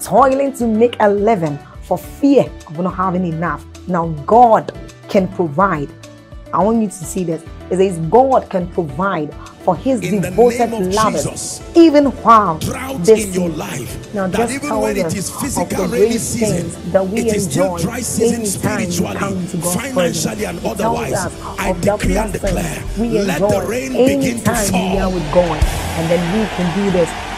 toiling to make a living for fear of not having enough. Now, God can provide. I want you to see this. It says, God can provide for his In devoted lovers, Jesus. even while drought this in your life Now, that just even when it is physical rainy season that we it is still enjoy dry season spiritually come to God's financially and presence. It tells otherwise I decree and declare we let enjoy the rain begin to anytime we are fall with God, and then we can do this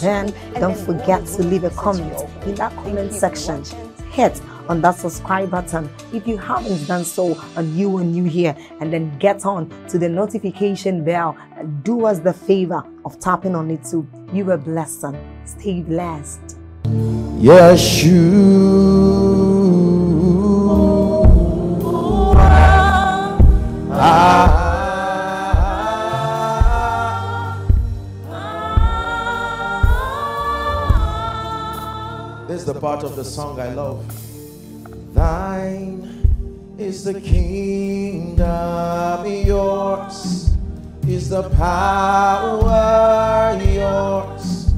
Then, don't forget to leave a comment in that comment section. Hit on that subscribe button if you haven't done so and you are new here and then get on to the notification bell and do us the favor of tapping on it too you are blessed son. stay blessed This is the part of the song I love. Thine is the kingdom, yours is the power, yours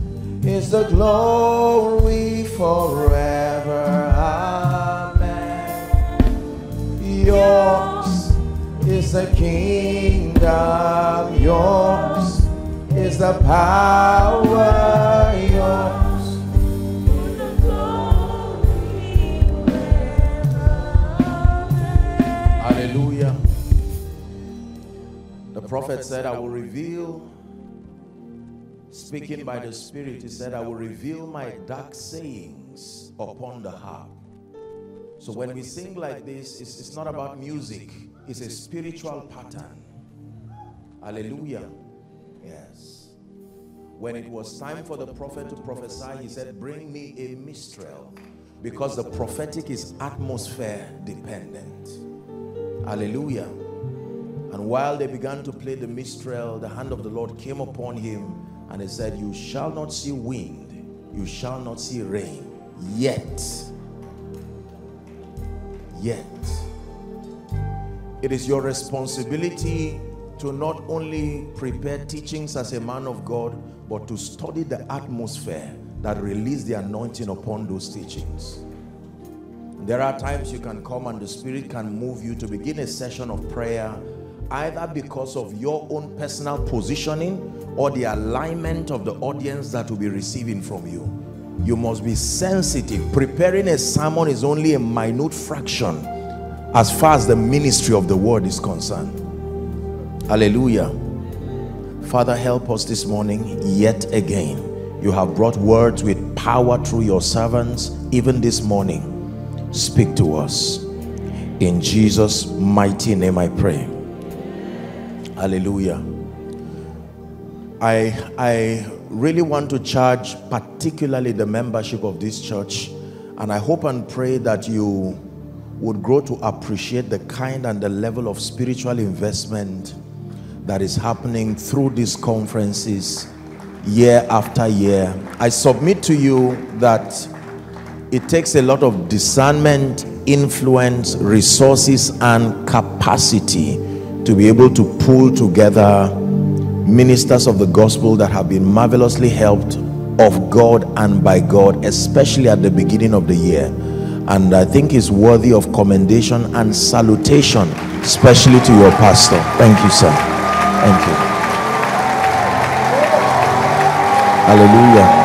is the glory forever. Amen. Yours is the kingdom, yours is the power, prophet said, I will reveal, speaking by the Spirit, he said, I will reveal my dark sayings upon the harp. So when we sing like this, it's, it's not about music, it's a spiritual pattern. Hallelujah. Yes. When it was time for the prophet to prophesy, he said, Bring me a minstrel. Because the prophetic is atmosphere dependent. Hallelujah. And while they began to play the minstrel, the hand of the Lord came upon him and he said, You shall not see wind, you shall not see rain, yet. Yet. It is your responsibility to not only prepare teachings as a man of God, but to study the atmosphere that release the anointing upon those teachings. There are times you can come and the Spirit can move you to begin a session of prayer, either because of your own personal positioning or the alignment of the audience that will be receiving from you. You must be sensitive. Preparing a sermon is only a minute fraction as far as the ministry of the word is concerned. Hallelujah. Father, help us this morning yet again. You have brought words with power through your servants, even this morning. Speak to us. In Jesus' mighty name I pray. Hallelujah. I, I really want to charge particularly the membership of this church and I hope and pray that you would grow to appreciate the kind and the level of spiritual investment that is happening through these conferences year after year. I submit to you that it takes a lot of discernment, influence, resources, and capacity to be able to pull together ministers of the gospel that have been marvelously helped of God and by God, especially at the beginning of the year. And I think is worthy of commendation and salutation, especially to your pastor. Thank you, sir. Thank you. Hallelujah.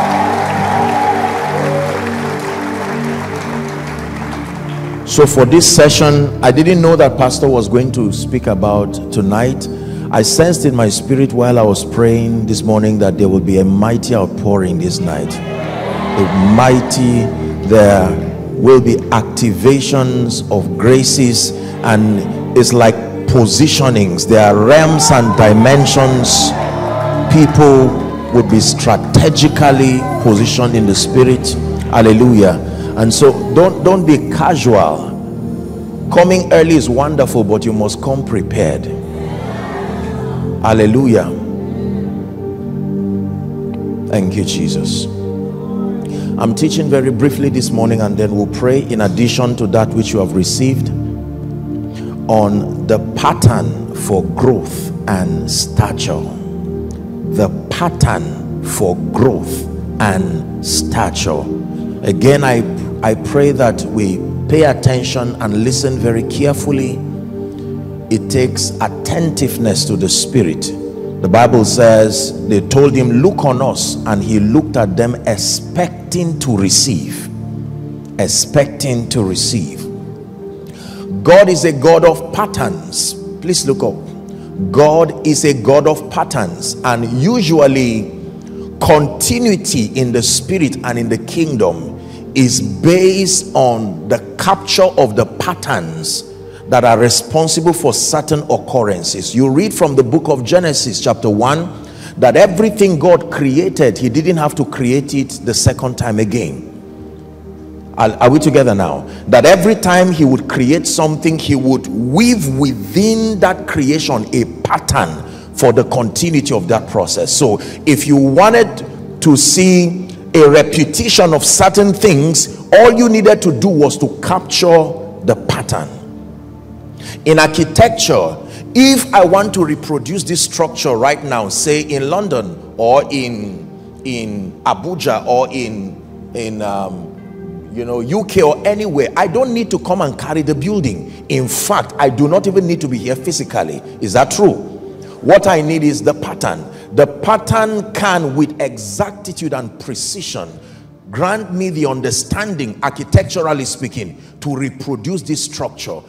So for this session, I didn't know that pastor was going to speak about tonight. I sensed in my spirit while I was praying this morning that there will be a mighty outpouring this night. A mighty, there will be activations of graces and it's like positionings. There are realms and dimensions. People would be strategically positioned in the spirit. Hallelujah and so don't don't be casual coming early is wonderful but you must come prepared. Hallelujah. Thank you jesus. I'm teaching very briefly this morning and then we'll pray in addition to that which you have received on the pattern for growth and stature. The pattern for growth and stature. Again i I pray that we pay attention and listen very carefully. It takes attentiveness to the Spirit. The Bible says they told him, Look on us, and he looked at them expecting to receive. Expecting to receive. God is a God of patterns. Please look up. God is a God of patterns, and usually continuity in the spirit and in the kingdom is based on the capture of the patterns that are responsible for certain occurrences. You read from the book of Genesis, chapter 1, that everything God created, He didn't have to create it the second time again. Are, we together now? That every time He would create something, He would weave within that creation a pattern for the continuity of that process. So, if you wanted to see a repetition of certain things all you needed to do was to capture the pattern. In architecture if i want to reproduce this structure right now say in london or in in abuja or in in um, you know uk or anywhere i don't need to come and carry the building. In fact i do not even need to be here physically. Is that true? What i need is the pattern the pattern can with exactitude and precision grant me the understanding architecturally speaking to reproduce this structure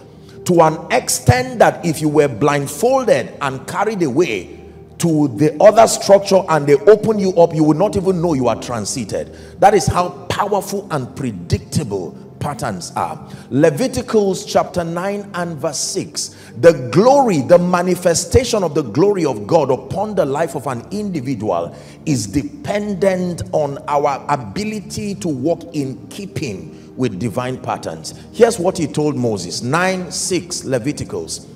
to an extent that if you were blindfolded and carried away to the other structure and they open you up you would not even know you are transited. That is how powerful and predictable patterns are. Leviticus chapter 9 and verse 6 the glory the manifestation of the glory of god upon the life of an individual is dependent on our ability to walk in keeping with divine patterns. Here's what he told moses 9 6 leviticus.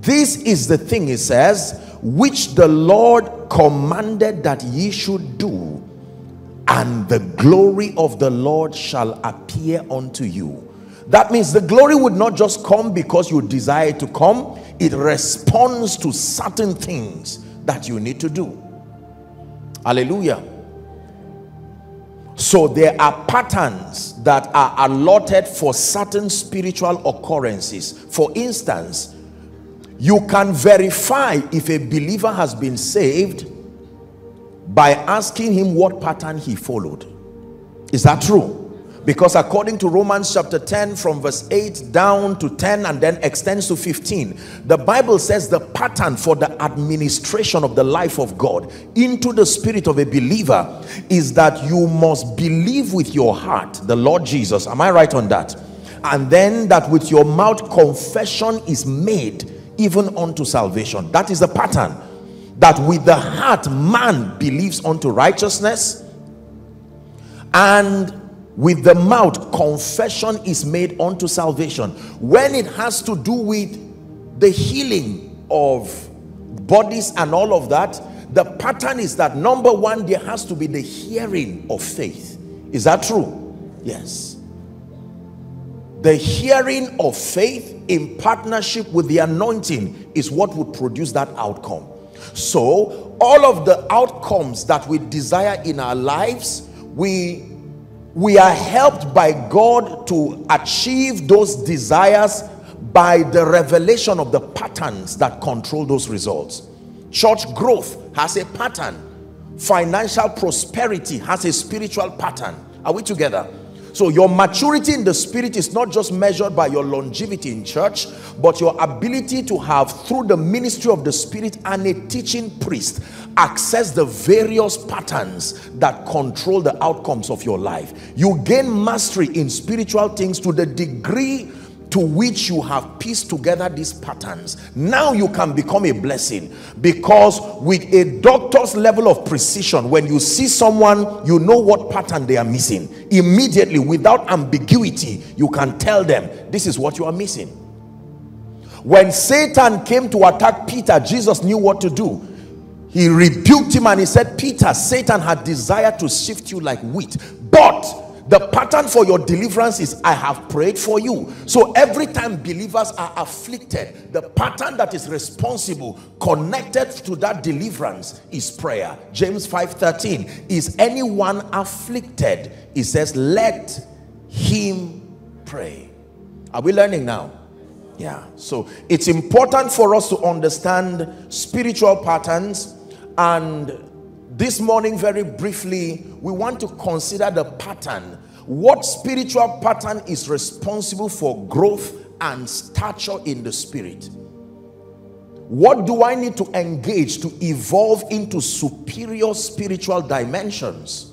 This is the thing he says which the lord commanded that ye should do and the glory of the lord shall appear unto you. That means the glory would not just come because you desire to come. It responds to certain things that you need to do. Hallelujah. So there are patterns that are allotted for certain spiritual occurrences. For instance you can verify if a believer has been saved by asking him what pattern he followed. Is that true? Because according to Romans chapter 10 from verse 8 down to 10 and then extends to 15 the Bible says the pattern for the administration of the life of God into the spirit of a believer is that you must believe with your heart the Lord Jesus. Am I right on that? And then that with your mouth confession is made even unto salvation. That is the pattern that with the heart man believes unto righteousness and with the mouth confession is made unto salvation. When it has to do with the healing of bodies and all of that the pattern is that number one there has to be the hearing of faith. Is that true? Yes. The hearing of faith in partnership with the anointing is what would produce that outcome so all of the outcomes that we desire in our lives we we are helped by God to achieve those desires by the revelation of the patterns that control those results. Church growth has a pattern. Financial prosperity has a spiritual pattern. Are we together? So your maturity in the spirit is not just measured by your longevity in church, but your ability to have through the ministry of the spirit and a teaching priest access the various patterns that control the outcomes of your life. You gain mastery in spiritual things to the degree to which you have pieced together these patterns. Now you can become a blessing because with a doctor's level of precision when you see someone you know what pattern they are missing. Immediately without ambiguity you can tell them this is what you are missing. When satan came to attack peter jesus knew what to do. He rebuked him and he said peter satan had desired to sift you like wheat but the pattern for your deliverance is I have prayed for you. So every time believers are afflicted, the pattern that is responsible, connected to that deliverance is prayer. James 5:13. Is anyone afflicted? He says, let him pray. Are we learning now? Yeah. So it's important for us to understand spiritual patterns and this morning very briefly we want to consider the pattern. What spiritual pattern is responsible for growth and stature in the spirit? What do i need to engage to evolve into superior spiritual dimensions?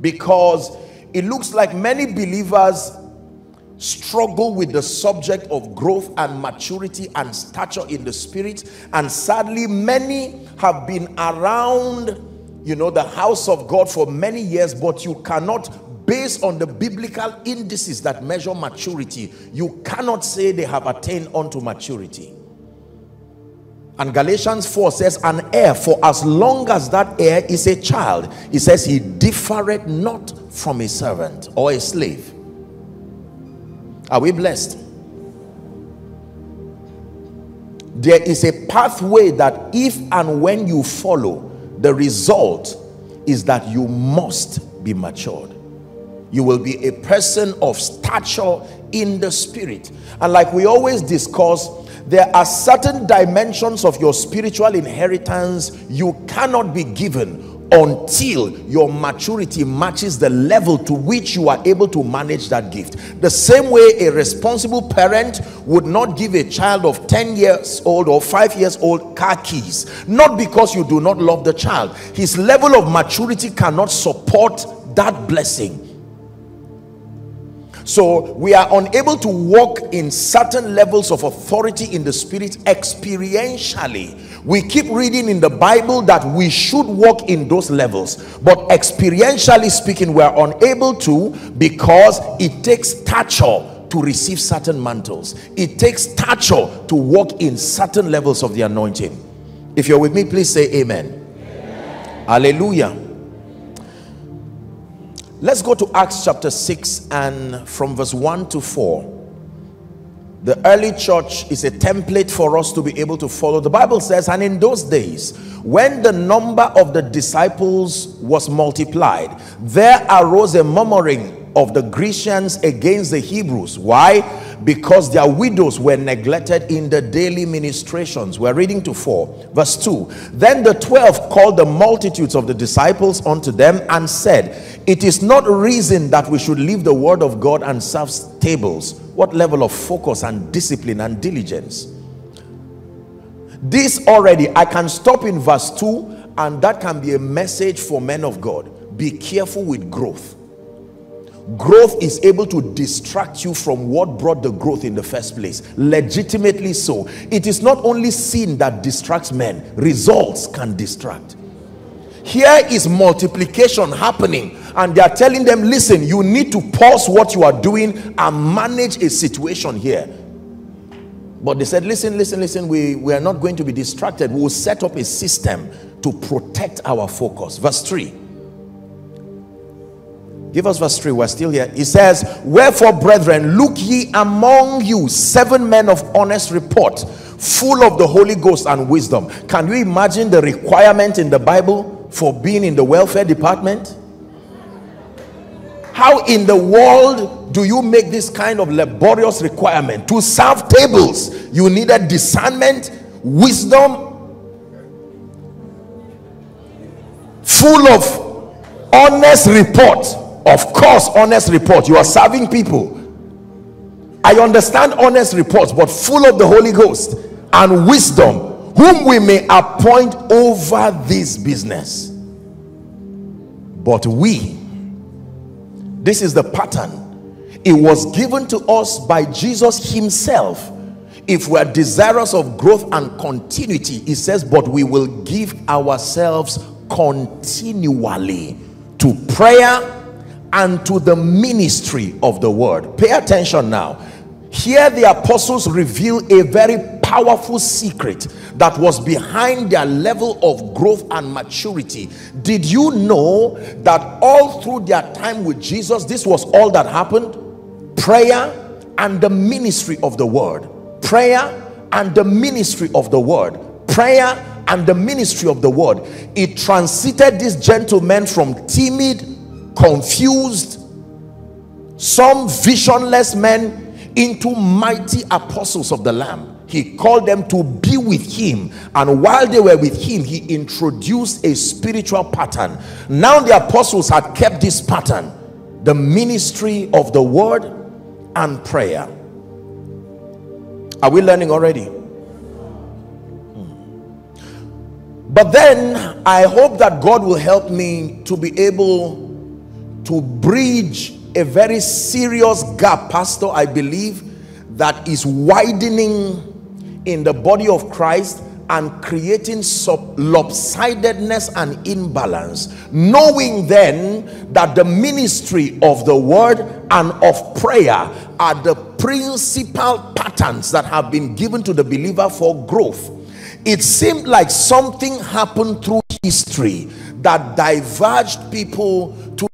Because it looks like many believers struggle with the subject of growth and maturity and stature in the spirit. And sadly many have been around you know the house of God for many years but you cannot based on the biblical indices that measure maturity you cannot say they have attained unto maturity. And Galatians 4 says an heir for as long as that heir is a child he says he differeth not from a servant or a slave are we blessed? There is a pathway that if and when you follow, the result is that you must be matured. You will be a person of stature in the spirit. And like we always discuss, there are certain dimensions of your spiritual inheritance you cannot be given until your maturity matches the level to which you are able to manage that gift. The same way a responsible parent would not give a child of 10 years old or 5 years old car keys, not because you do not love the child. His level of maturity cannot support that blessing. So we are unable to walk in certain levels of authority in the spirit experientially we keep reading in the Bible that we should walk in those levels, but experientially speaking, we are unable to because it takes stature to receive certain mantles. It takes stature to walk in certain levels of the anointing. If you're with me, please say amen. amen. Hallelujah. Let's go to Acts chapter 6 and from verse 1 to 4 the early church is a template for us to be able to follow. The bible says and in those days when the number of the disciples was multiplied there arose a murmuring of the grecians against the hebrews. Why? Because their widows were neglected in the daily ministrations. We're reading to 4 verse 2 then the 12 called the multitudes of the disciples unto them and said it is not reason that we should leave the word of god and serve tables. What level of focus and discipline and diligence? This already i can stop in verse 2 and that can be a message for men of god. Be careful with growth growth is able to distract you from what brought the growth in the first place. Legitimately so. It is not only sin that distracts men results can distract. Here is multiplication happening and they are telling them listen you need to pause what you are doing and manage a situation here. But they said listen listen listen we we are not going to be distracted. We will set up a system to protect our focus. Verse 3 give us verse 3 we're still here. He says wherefore brethren look ye among you seven men of honest report full of the holy ghost and wisdom. Can you imagine the requirement in the bible for being in the welfare department? How in the world do you make this kind of laborious requirement? To serve tables you needed discernment wisdom full of honest report Of course, honest report. You are serving people. I understand honest reports, but full of the Holy Ghost and wisdom, whom we may appoint over this business. But we, this is the pattern. It was given to us by Jesus Himself. If we are desirous of growth and continuity, He says, but we will give ourselves continually to prayer and to the ministry of the word. Pay attention now. Here the apostles reveal a very powerful secret that was behind their level of growth and maturity. Did you know that all through their time with Jesus, this was all that happened? Prayer and the ministry of the word. Prayer and the ministry of the word. Prayer and the ministry of the word. It transited these gentlemen from timid, confused, some visionless men into mighty apostles of the Lamb. He called them to be with him, and while they were with him, he introduced a spiritual pattern. Now, the apostles had kept this pattern the ministry of the word and prayer. Are we learning already? Hmm. But then I hope that God will help me to be able to bridge a very serious gap, Pastor, I believe, that is widening in the body of Christ and creating sub lopsidedness and imbalance knowing then that the ministry of the word and of prayer are the principal patterns that have been given to the believer for growth. It seemed like something happened through history that diverged people to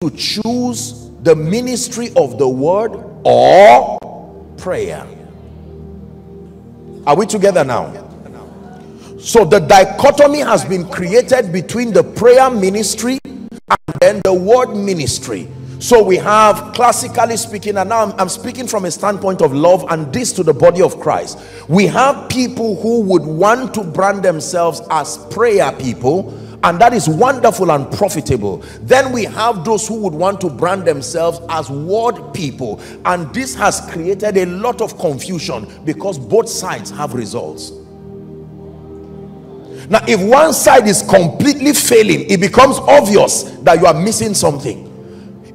to choose the ministry of the word or prayer. Are we together now? So the dichotomy has been created between the prayer ministry and then the word ministry. So we have classically speaking, and now I'm, I'm, speaking from a standpoint of love and this to the body of Christ. We have people who would want to brand themselves as prayer people and that is wonderful and profitable. Then we have those who would want to brand themselves as word people. And this has created a lot of confusion because both sides have results. Now if one side is completely failing it becomes obvious that you are missing something.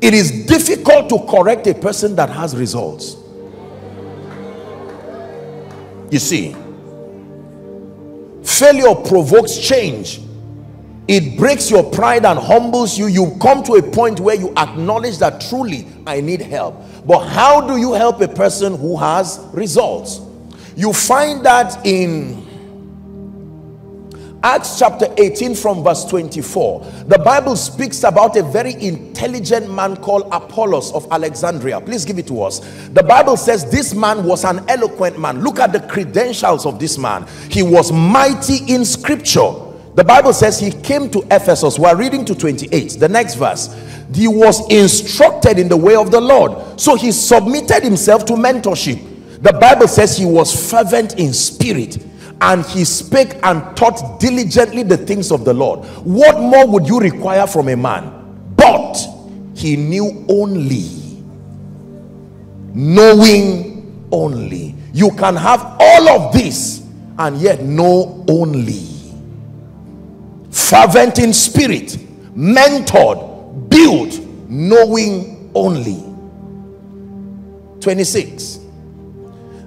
It is difficult to correct a person that has results. You see failure provokes change it breaks your pride and humbles you. You come to a point where you acknowledge that truly i need help. But how do you help a person who has results? You find that in Acts chapter 18 from verse 24 the Bible speaks about a very intelligent man called Apollos of Alexandria. Please give it to us. The Bible says this man was an eloquent man. Look at the credentials of this man. He was mighty in scripture the Bible says he came to Ephesus. We're reading to 28. The next verse. He was instructed in the way of the Lord. So he submitted himself to mentorship. The Bible says he was fervent in spirit and he spake and taught diligently the things of the Lord. What more would you require from a man? But he knew only. Knowing only. You can have all of this and yet know only fervent in spirit, mentored, built, knowing only. 26.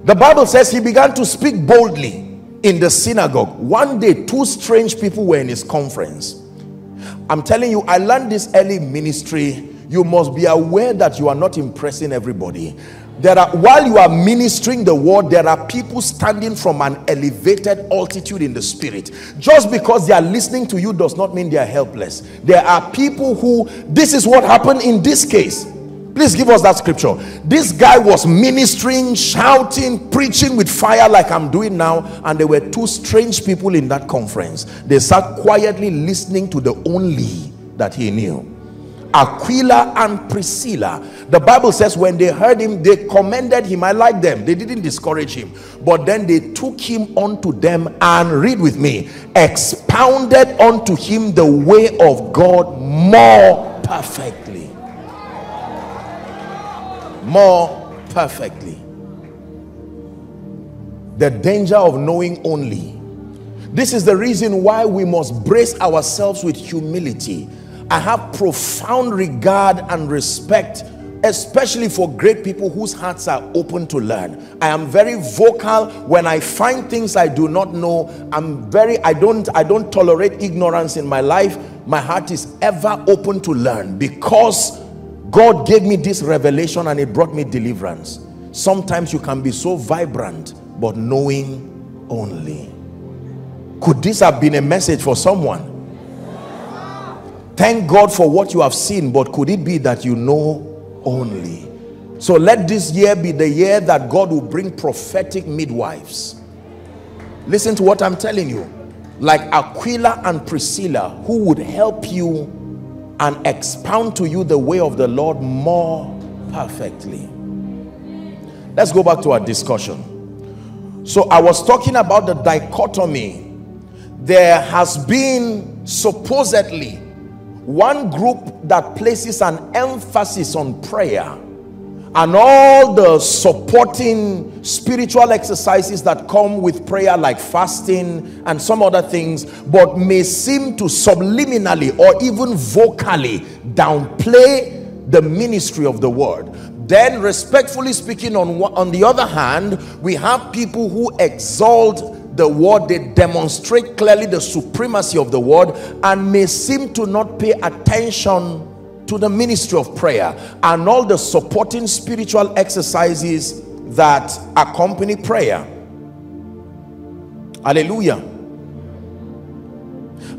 The Bible says he began to speak boldly in the synagogue. One day, two strange people were in his conference. I'm telling you, I learned this early ministry. You must be aware that you are not impressing everybody there are while you are ministering the word there are people standing from an elevated altitude in the spirit. Just because they are listening to you does not mean they are helpless. There are people who this is what happened in this case. Please give us that scripture. This guy was ministering shouting preaching with fire like i'm doing now and there were two strange people in that conference. They sat quietly listening to the only that he knew Aquila and Priscilla. The Bible says when they heard him, they commended him. I like them. They didn't discourage him. But then they took him unto them and read with me, expounded unto him the way of God more perfectly. more perfectly. The danger of knowing only. This is the reason why we must brace ourselves with humility. I have profound regard and respect especially for great people whose hearts are open to learn. I am very vocal. When i find things i do not know i'm very i don't i don't tolerate ignorance in my life. My heart is ever open to learn because god gave me this revelation and it brought me deliverance. Sometimes you can be so vibrant but knowing only. Could this have been a message for someone thank god for what you have seen but could it be that you know only. So let this year be the year that God will bring prophetic midwives. Listen to what I'm telling you. Like Aquila and Priscilla, who would help you and expound to you the way of the Lord more perfectly. Let's go back to our discussion. So I was talking about the dichotomy. There has been supposedly one group that places an emphasis on prayer and all the supporting spiritual exercises that come with prayer like fasting and some other things but may seem to subliminally or even vocally downplay the ministry of the word. Then respectfully speaking on on the other hand we have people who exalt the word they demonstrate clearly the supremacy of the word and may seem to not pay attention to the ministry of prayer and all the supporting spiritual exercises that accompany prayer. Hallelujah.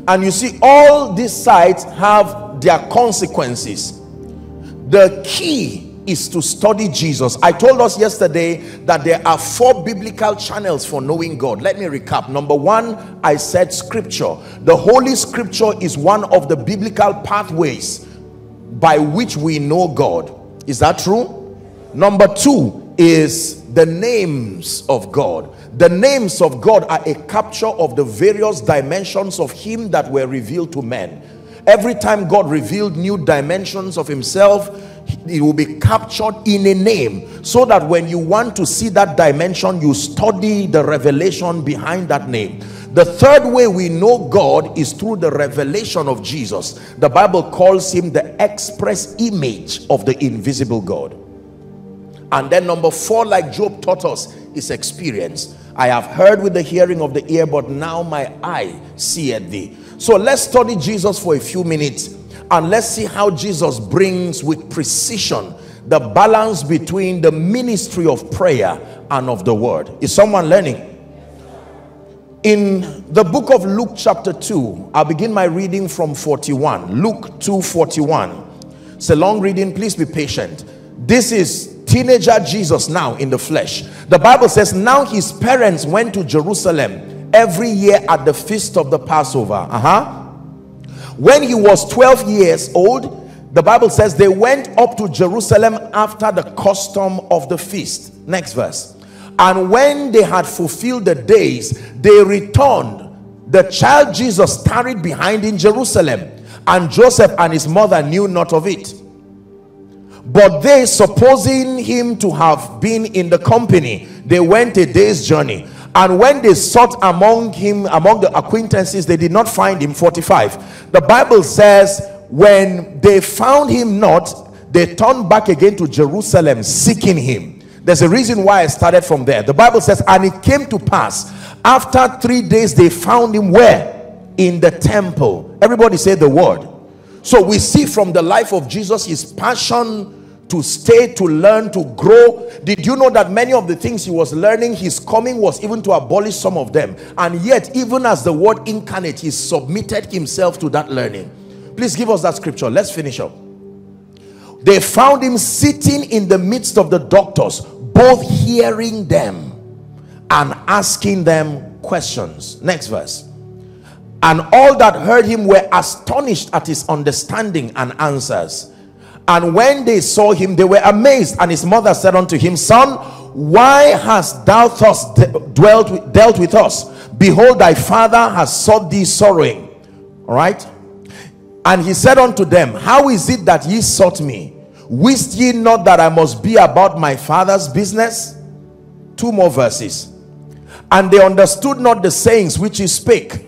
And you see all these sides have their consequences. The key is to study Jesus. I told us yesterday that there are four biblical channels for knowing God. Let me recap. Number one, I said scripture. The Holy Scripture is one of the biblical pathways by which we know God. Is that true? Number two is the names of God. The names of God are a capture of the various dimensions of Him that were revealed to men. Every time God revealed new dimensions of Himself, it will be captured in a name so that when you want to see that dimension you study the revelation behind that name. The third way we know God is through the revelation of Jesus. The Bible calls him the express image of the invisible God. And then number four like Job taught us is experience. I have heard with the hearing of the ear but now my eye seeth thee so let's study Jesus for a few minutes and let's see how Jesus brings with precision the balance between the ministry of prayer and of the word. Is someone learning? In the book of Luke chapter 2 I'll begin my reading from 41 Luke 2 41 it's a long reading. Please be patient. This is teenager Jesus now in the flesh. The Bible says now his parents went to Jerusalem every year at the feast of the Passover. Uh-huh. When he was 12 years old the bible says they went up to jerusalem after the custom of the feast. Next verse. And when they had fulfilled the days they returned. The child jesus tarried behind in jerusalem and joseph and his mother knew not of it. But they supposing him to have been in the company they went a day's journey and when they sought among him among the acquaintances they did not find him. 45 the bible says when they found him not they turned back again to jerusalem seeking him. There's a reason why i started from there. The bible says and it came to pass after three days they found him where? In the temple. Everybody say the word. So we see from the life of jesus his passion to stay, to learn, to grow. Did you know that many of the things he was learning, his coming was even to abolish some of them. And yet, even as the word incarnate, he submitted himself to that learning. Please give us that scripture. Let's finish up. They found him sitting in the midst of the doctors, both hearing them and asking them questions. Next verse. And all that heard him were astonished at his understanding and answers. And when they saw him, they were amazed. And his mother said unto him, Son, why hast thou thus dwelt with, dealt with us? Behold, thy father has sought thee sorrowing. All right. And he said unto them, How is it that ye sought me? Wist ye not that I must be about my father's business? Two more verses. And they understood not the sayings which he spake.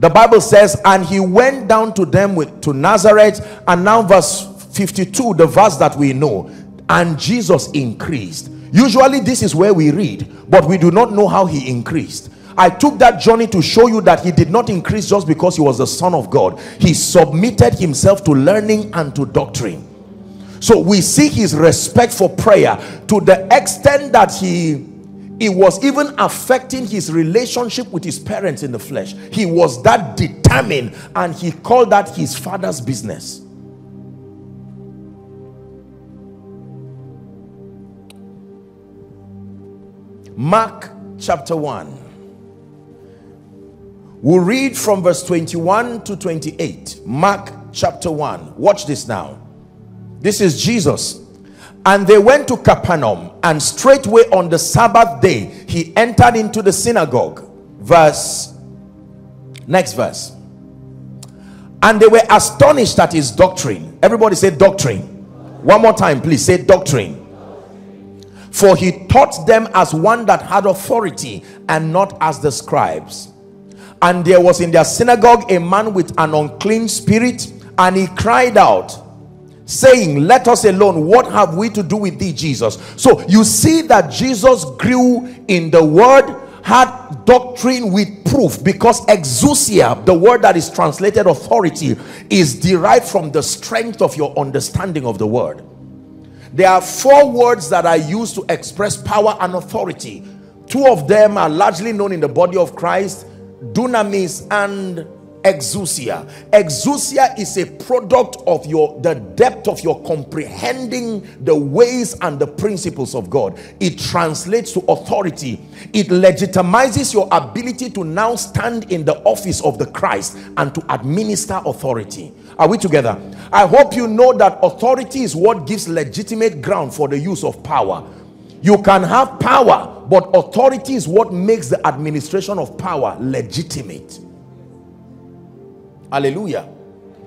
The Bible says, and he went down to them with to Nazareth. And now verse 52, the verse that we know. And Jesus increased. Usually this is where we read, but we do not know how he increased. I took that journey to show you that he did not increase just because he was the son of God. He submitted himself to learning and to doctrine. So we see his respect for prayer to the extent that he it was even affecting his relationship with his parents in the flesh. He was that determined and he called that his father's business. Mark chapter 1. We'll read from verse 21 to 28. Mark chapter 1. Watch this now. This is Jesus. And they went to Capernaum, and straightway on the Sabbath day, he entered into the synagogue. Verse, next verse. And they were astonished at his doctrine. Everybody say doctrine. One more time, please say doctrine. For he taught them as one that had authority and not as the scribes. And there was in their synagogue a man with an unclean spirit, and he cried out, saying, Let us alone. What have we to do with thee, Jesus? So you see that Jesus grew in the word, had doctrine with proof, because exousia, the word that is translated authority, is derived from the strength of your understanding of the word. There are four words that are used to express power and authority. Two of them are largely known in the body of Christ dunamis and exousia. Exousia is a product of your the depth of your comprehending the ways and the principles of god. It translates to authority. It legitimizes your ability to now stand in the office of the christ and to administer authority. Are we together? I hope you know that authority is what gives legitimate ground for the use of power. You can have power but authority is what makes the administration of power legitimate hallelujah.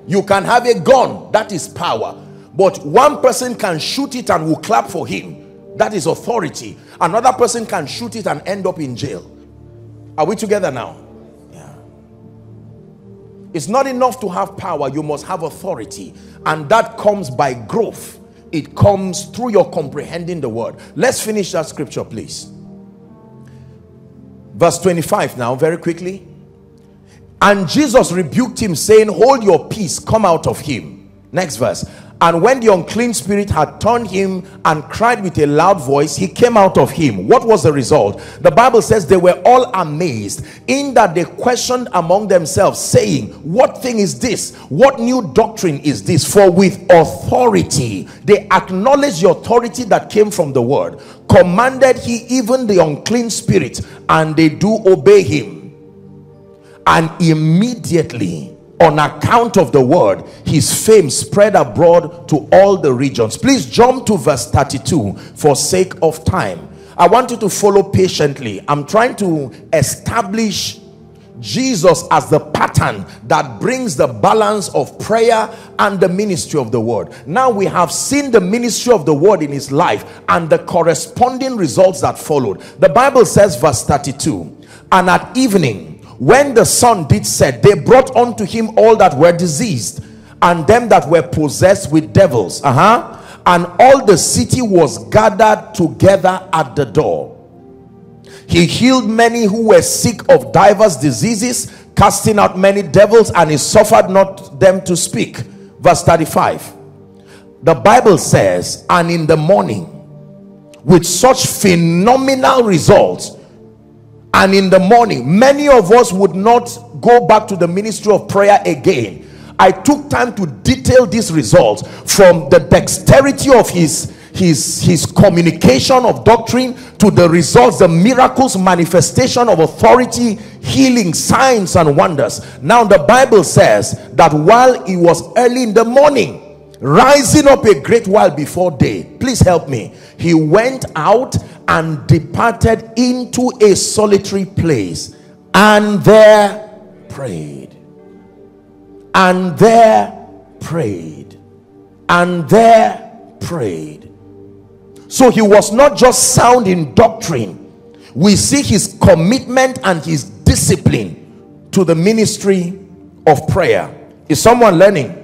You can have a gun that is power. But one person can shoot it and will clap for him. That is authority. Another person can shoot it and end up in jail. Are we together now? Yeah. It's not enough to have power. You must have authority. And that comes by growth. It comes through your comprehending the word. Let's finish that scripture please. Verse 25 now very quickly and jesus rebuked him saying hold your peace come out of him next verse and when the unclean spirit had turned him and cried with a loud voice, he came out of him. What was the result? The Bible says they were all amazed in that they questioned among themselves, saying, What thing is this? What new doctrine is this? For with authority, they acknowledge the authority that came from the word. Commanded he even the unclean spirit, and they do obey him. And immediately on account of the word his fame spread abroad to all the regions please jump to verse 32 for sake of time i want you to follow patiently i'm trying to establish Jesus as the pattern that brings the balance of prayer and the ministry of the word. Now we have seen the ministry of the word in his life and the corresponding results that followed. The Bible says verse 32, and at evening when the sun did set they brought unto him all that were diseased and them that were possessed with devils uh-huh and all the city was gathered together at the door. He healed many who were sick of divers diseases casting out many devils and he suffered not them to speak. Verse 35 the bible says and in the morning with such phenomenal results and in the morning many of us would not go back to the ministry of prayer again. I took time to detail these results from the dexterity of his his his communication of doctrine to the results the miracles manifestation of authority healing signs and wonders. Now the bible says that while it was early in the morning rising up a great while before day please help me he went out and departed into a solitary place and there prayed and there prayed and there prayed. So he was not just sound in doctrine. We see his commitment and his discipline to the ministry of prayer. Is someone learning?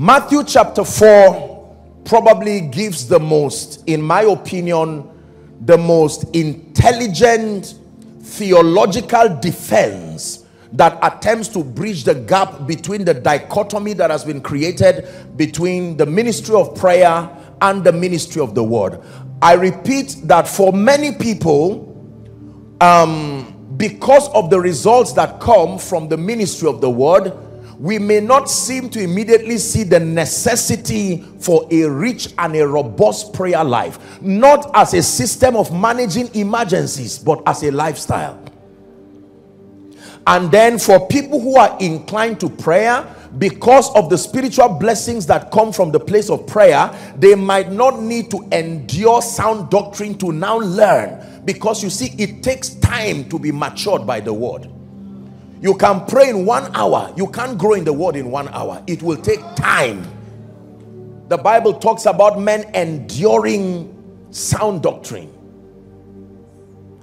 Matthew chapter 4 probably gives the most, in my opinion, the most intelligent theological defense that attempts to bridge the gap between the dichotomy that has been created between the ministry of prayer and the ministry of the word. I repeat that for many people, um, because of the results that come from the ministry of the word, we may not seem to immediately see the necessity for a rich and a robust prayer life. Not as a system of managing emergencies, but as a lifestyle. And then for people who are inclined to prayer, because of the spiritual blessings that come from the place of prayer, they might not need to endure sound doctrine to now learn. Because you see, it takes time to be matured by the word. You can pray in one hour. You can't grow in the word in one hour. It will take time. The Bible talks about men enduring sound doctrine.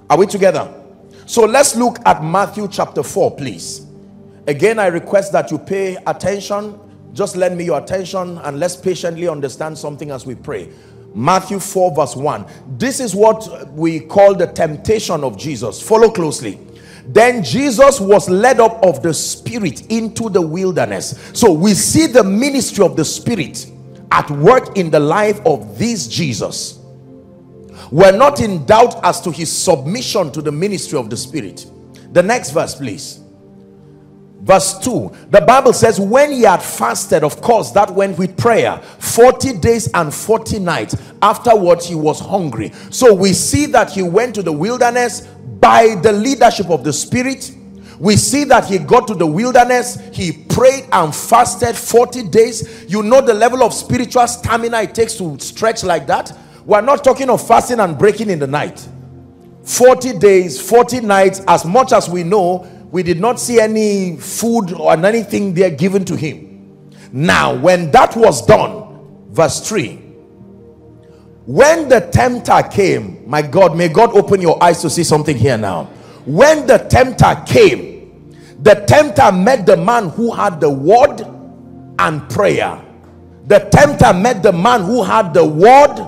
Are we together? So let's look at Matthew chapter 4, please. Again, I request that you pay attention. Just lend me your attention and let's patiently understand something as we pray. Matthew 4 verse 1. This is what we call the temptation of Jesus. Follow closely. Then Jesus was led up of the Spirit into the wilderness. So we see the ministry of the Spirit at work in the life of this Jesus We're not in doubt as to his submission to the ministry of the Spirit. The next verse, please. Verse 2, the Bible says, when he had fasted, of course, that went with prayer, 40 days and 40 nights. Afterwards, he was hungry. So we see that he went to the wilderness by the leadership of the Spirit. We see that he got to the wilderness, he prayed and fasted 40 days. You know the level of spiritual stamina it takes to stretch like that we're not talking of fasting and breaking in the night. 40 days, 40 nights, as much as we know, we did not see any food or anything there given to him. Now, when that was done, verse 3, when the tempter came, my God, may God open your eyes to see something here now. When the tempter came, the tempter met the man who had the word and prayer. The tempter met the man who had the word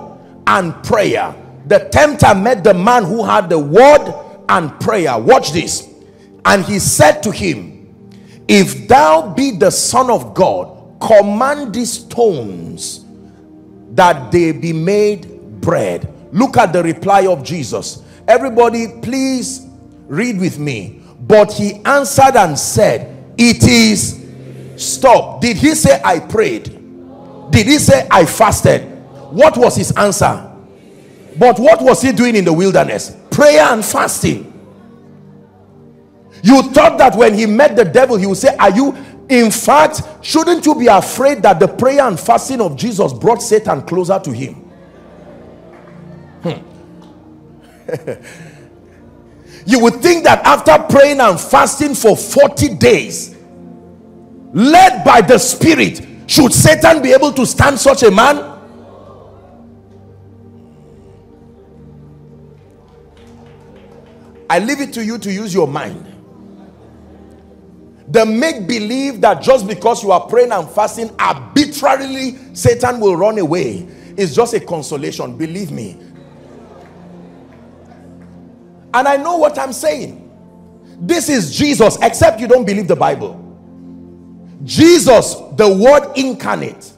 and prayer. The tempter met the man who had the word and prayer. Watch this. And he said to him, If thou be the Son of God, command these stones that they be made bread. Look at the reply of Jesus. Everybody, please read with me. But he answered and said, It is stop. Did he say, I prayed? Did he say, I fasted? what was his answer but what was he doing in the wilderness prayer and fasting you thought that when he met the devil he would say are you in fact shouldn't you be afraid that the prayer and fasting of jesus brought satan closer to him hmm. you would think that after praying and fasting for 40 days led by the spirit should satan be able to stand such a man I leave it to you to use your mind. The make believe that just because you are praying and fasting, arbitrarily Satan will run away is just a consolation. Believe me. And I know what I'm saying. This is Jesus, except you don't believe the Bible. Jesus, the word incarnate,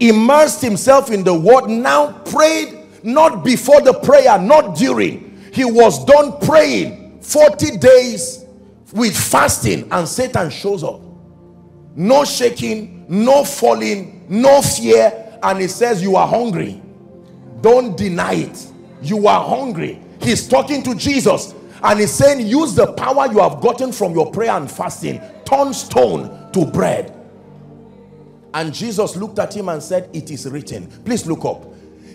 immersed himself in the word, now prayed not before the prayer, not during he was done praying 40 days with fasting and Satan shows up. No shaking no falling no fear and he says you are hungry. Don't deny it. You are hungry. He's talking to Jesus and he's saying use the power you have gotten from your prayer and fasting. Turn stone to bread. And Jesus looked at him and said it is written. Please look up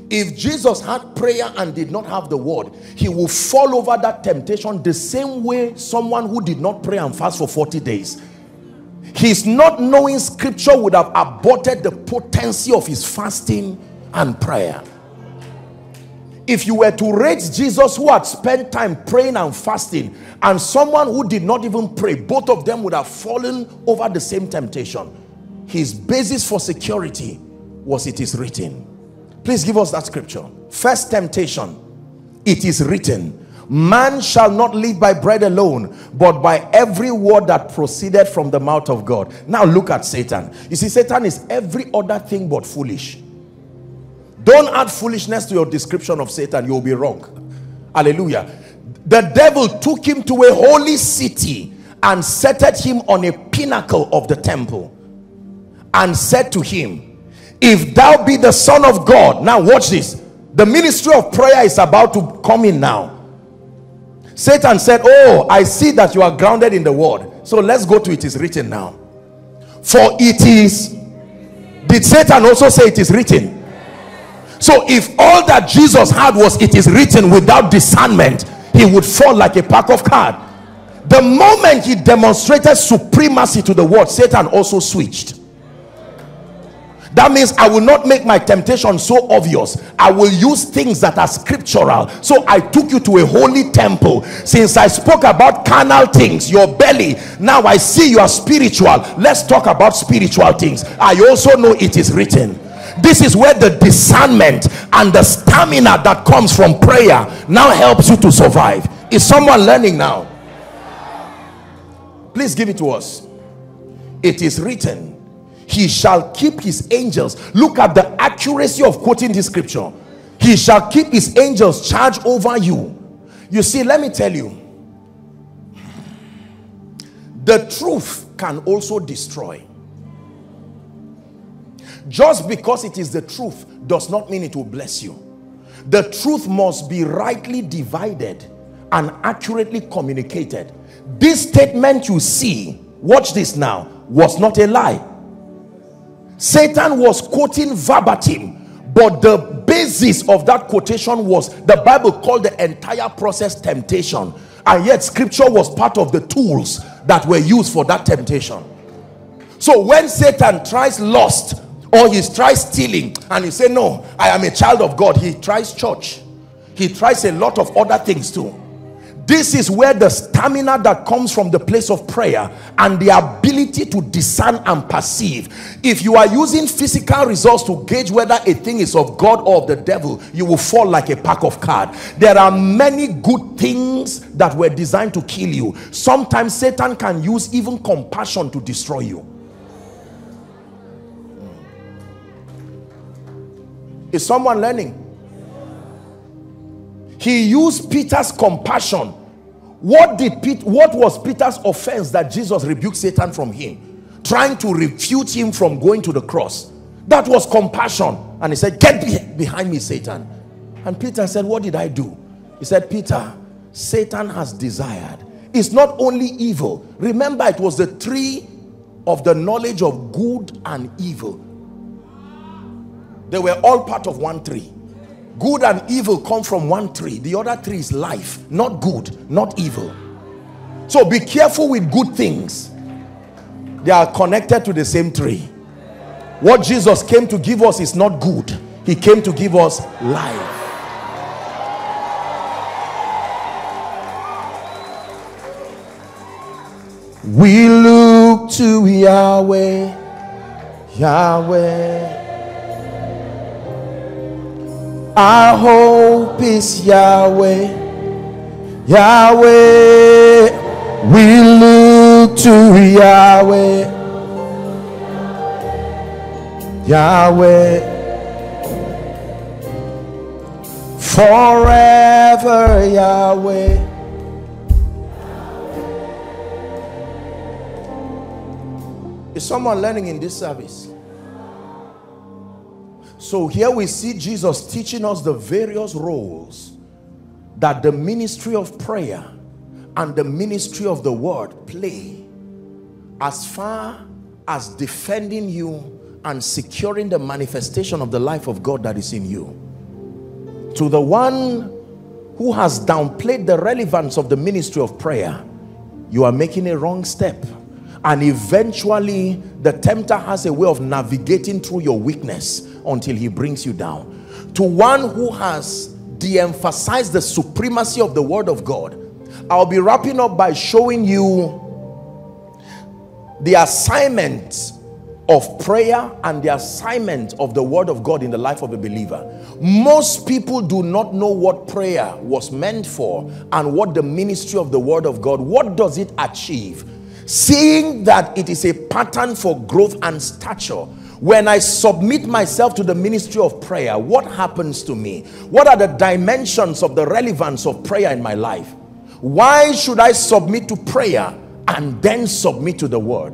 If Jesus had prayer and did not have the word, he will fall over that temptation the same way someone who did not pray and fast for 40 days. His not knowing scripture would have aborted the potency of his fasting and prayer. If you were to rate Jesus who had spent time praying and fasting and someone who did not even pray, both of them would have fallen over the same temptation. His basis for security was it is written. Please give us that scripture. First temptation. It is written. Man shall not live by bread alone, but by every word that proceeded from the mouth of God. Now look at Satan. You see, Satan is every other thing but foolish. Don't add foolishness to your description of Satan. You'll be wrong. Hallelujah. The devil took him to a holy city and set him on a pinnacle of the temple and said to him, if thou be the son of God. Now watch this. The ministry of prayer is about to come in now. Satan said, oh, I see that you are grounded in the word. So let's go to it is written now. For it is, did Satan also say it is written? So if all that Jesus had was it is written without discernment, he would fall like a pack of cards. The moment he demonstrated supremacy to the word, Satan also switched. That means I will not make my temptation so obvious. I will use things that are scriptural. So I took you to a holy temple. Since I spoke about carnal things, your belly, now I see you are spiritual. Let's talk about spiritual things. I also know it is written this is where the discernment and the stamina that comes from prayer now helps you to survive is someone learning now please give it to us it is written he shall keep his angels. Look at the accuracy of quoting this scripture. He shall keep his angels charge over you. You see let me tell you. The truth can also destroy. Just because it is the truth does not mean it will bless you. The truth must be rightly divided and accurately communicated. This statement you see watch this now was not a lie satan was quoting verbatim but the basis of that quotation was the bible called the entire process temptation. And yet scripture was part of the tools that were used for that temptation. So when satan tries lust or he tries stealing and he say no i am a child of god he tries church. He tries a lot of other things too this is where the stamina that comes from the place of prayer and the ability to discern and perceive if you are using physical results to gauge whether a thing is of god or of the devil you will fall like a pack of cards there are many good things that were designed to kill you sometimes satan can use even compassion to destroy you Is someone learning? He used Peter's compassion. What did Pete, what was Peter's offense that Jesus rebuked Satan from him? Trying to refute him from going to the cross. That was compassion. And he said, get be behind me, Satan. And Peter said, what did I do? He said, Peter, Satan has desired. It's not only evil. Remember, it was the tree of the knowledge of good and evil they were all part of one tree good and evil come from one tree. The other tree is life not good not evil. So be careful with good things. They are connected to the same tree. What jesus came to give us is not good. He came to give us life. We look to yahweh yahweh our hope is Yahweh. Yahweh. We look to Yahweh. Yahweh. Forever Yahweh. Is someone learning in this service? So here we see Jesus teaching us the various roles that the ministry of prayer and the ministry of the word play as far as defending you and securing the manifestation of the life of God that is in you. To the one who has downplayed the relevance of the ministry of prayer, you are making a wrong step. And eventually, the tempter has a way of navigating through your weakness until he brings you down. To one who has de-emphasized the supremacy of the word of God, I'll be wrapping up by showing you the assignment of prayer and the assignment of the word of God in the life of a believer. Most people do not know what prayer was meant for and what the ministry of the word of God, what does it achieve? Seeing that it is a pattern for growth and stature. When I submit myself to the ministry of prayer, what happens to me? What are the dimensions of the relevance of prayer in my life? Why should I submit to prayer and then submit to the word?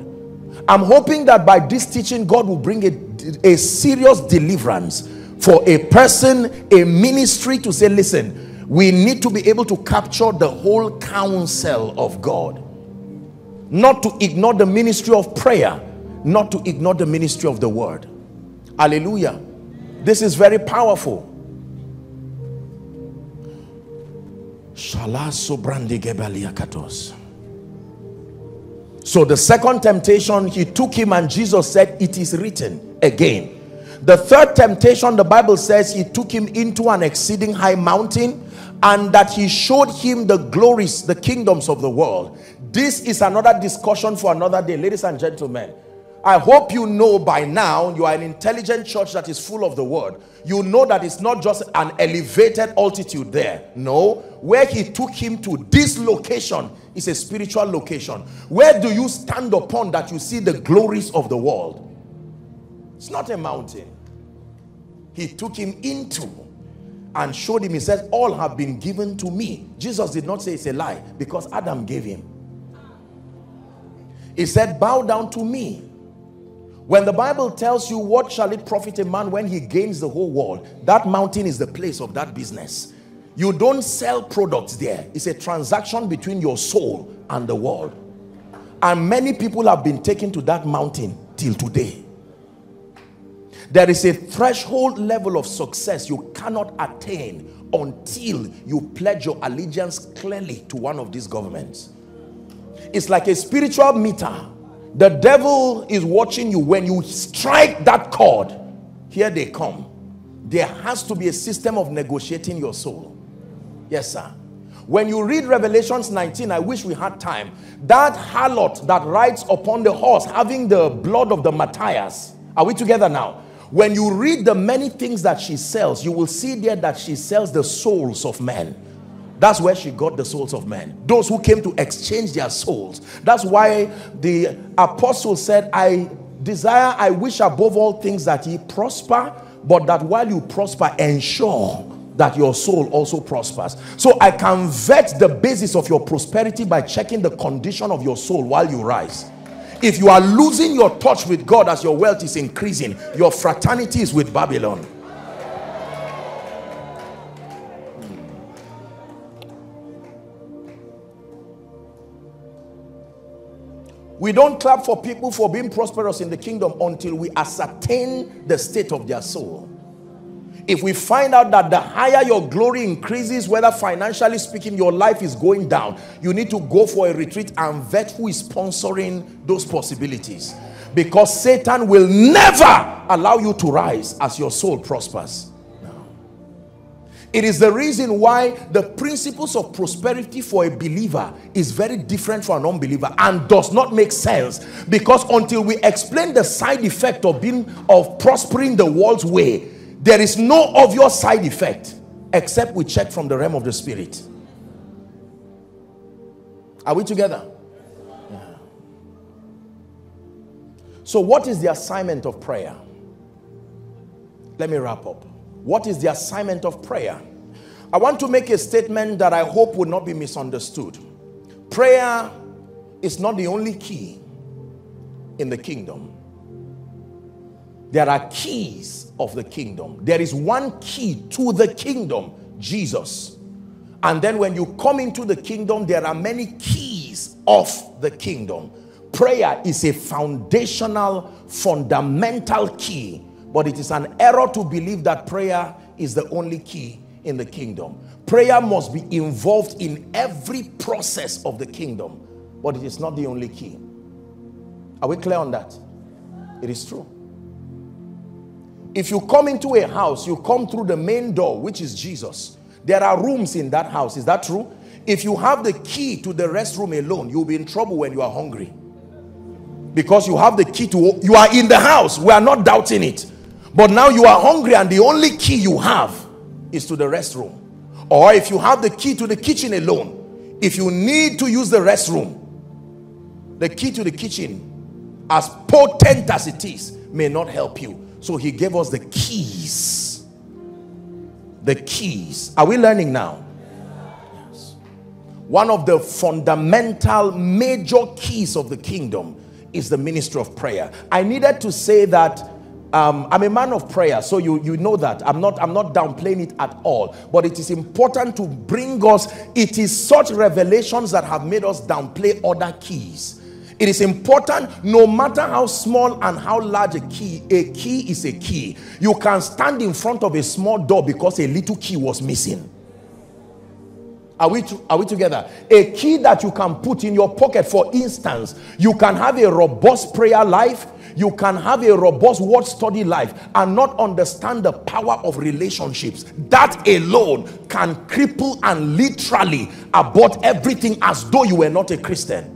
I'm hoping that by this teaching, God will bring a, a serious deliverance for a person, a ministry to say, listen, we need to be able to capture the whole counsel of God. Not to ignore the ministry of prayer, not to ignore the ministry of the word. Hallelujah. This is very powerful. So the second temptation, he took him and Jesus said, it is written again. The third temptation, the Bible says he took him into an exceeding high mountain and that he showed him the glories, the kingdoms of the world. This is another discussion for another day. Ladies and gentlemen, I hope you know by now you are an intelligent church that is full of the word. You know that it's not just an elevated altitude there. No, where he took him to this location is a spiritual location. Where do you stand upon that you see the glories of the world? It's not a mountain. He took him into and showed him. He said, all have been given to me. Jesus did not say it's a lie because Adam gave him. He said, bow down to me when the Bible tells you what shall it profit a man when he gains the whole world, that mountain is the place of that business. You don't sell products there. It's a transaction between your soul and the world. And many people have been taken to that mountain till today. There is a threshold level of success you cannot attain until you pledge your allegiance clearly to one of these governments. It's like a spiritual meter the devil is watching you when you strike that chord. Here they come. There has to be a system of negotiating your soul. Yes, sir. When you read Revelations 19, I wish we had time. That harlot that rides upon the horse having the blood of the martyrs. Are we together now? When you read the many things that she sells, you will see there that she sells the souls of men. That's where she got the souls of men. Those who came to exchange their souls. That's why the apostle said, I desire, I wish above all things that ye prosper, but that while you prosper, ensure that your soul also prospers. So I can vet the basis of your prosperity by checking the condition of your soul while you rise. If you are losing your touch with God as your wealth is increasing, your fraternity is with Babylon. We don't clap for people for being prosperous in the kingdom until we ascertain the state of their soul. If we find out that the higher your glory increases, whether financially speaking, your life is going down, you need to go for a retreat and vet who is sponsoring those possibilities. Because Satan will never allow you to rise as your soul prospers. It is the reason why the principles of prosperity for a believer is very different from an unbeliever and does not make sense because until we explain the side effect of being of prospering the world's way, there is no obvious side effect except we check from the realm of the spirit. Are we together? So what is the assignment of prayer? Let me wrap up. What is the assignment of prayer? I want to make a statement that I hope will not be misunderstood. Prayer is not the only key in the kingdom. There are keys of the kingdom. There is one key to the kingdom, Jesus. And then when you come into the kingdom, there are many keys of the kingdom. Prayer is a foundational, fundamental key but it is an error to believe that prayer is the only key in the kingdom. Prayer must be involved in every process of the kingdom, but it is not the only key. Are we clear on that? It is true. If you come into a house, you come through the main door, which is Jesus. There are rooms in that house. Is that true? If you have the key to the restroom alone, you'll be in trouble when you are hungry. Because you have the key to, you are in the house. We are not doubting it. But now you are hungry and the only key you have is to the restroom. Or if you have the key to the kitchen alone, if you need to use the restroom, the key to the kitchen, as potent as it is, may not help you. So he gave us the keys. The keys. Are we learning now? Yes. One of the fundamental major keys of the kingdom is the ministry of prayer. I needed to say that um, I'm a man of prayer, so you, you know that. I'm not, I'm not downplaying it at all. But it is important to bring us, it is such revelations that have made us downplay other keys. It is important, no matter how small and how large a key, a key is a key. You can stand in front of a small door because a little key was missing. Are we, are we together? A key that you can put in your pocket, for instance, you can have a robust prayer life, you can have a robust word study life and not understand the power of relationships. That alone can cripple and literally abort everything as though you were not a Christian.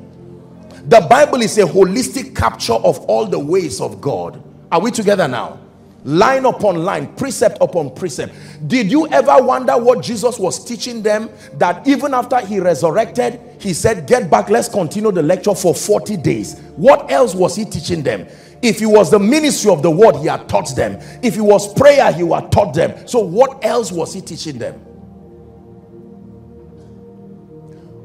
The Bible is a holistic capture of all the ways of God. Are we together now? line upon line, precept upon precept. Did you ever wonder what Jesus was teaching them? That even after he resurrected, he said, Get back, let's continue the lecture for 40 days. What else was he teaching them? If it was the ministry of the word, he had taught them. If it was prayer, he had taught them. So, what else was he teaching them?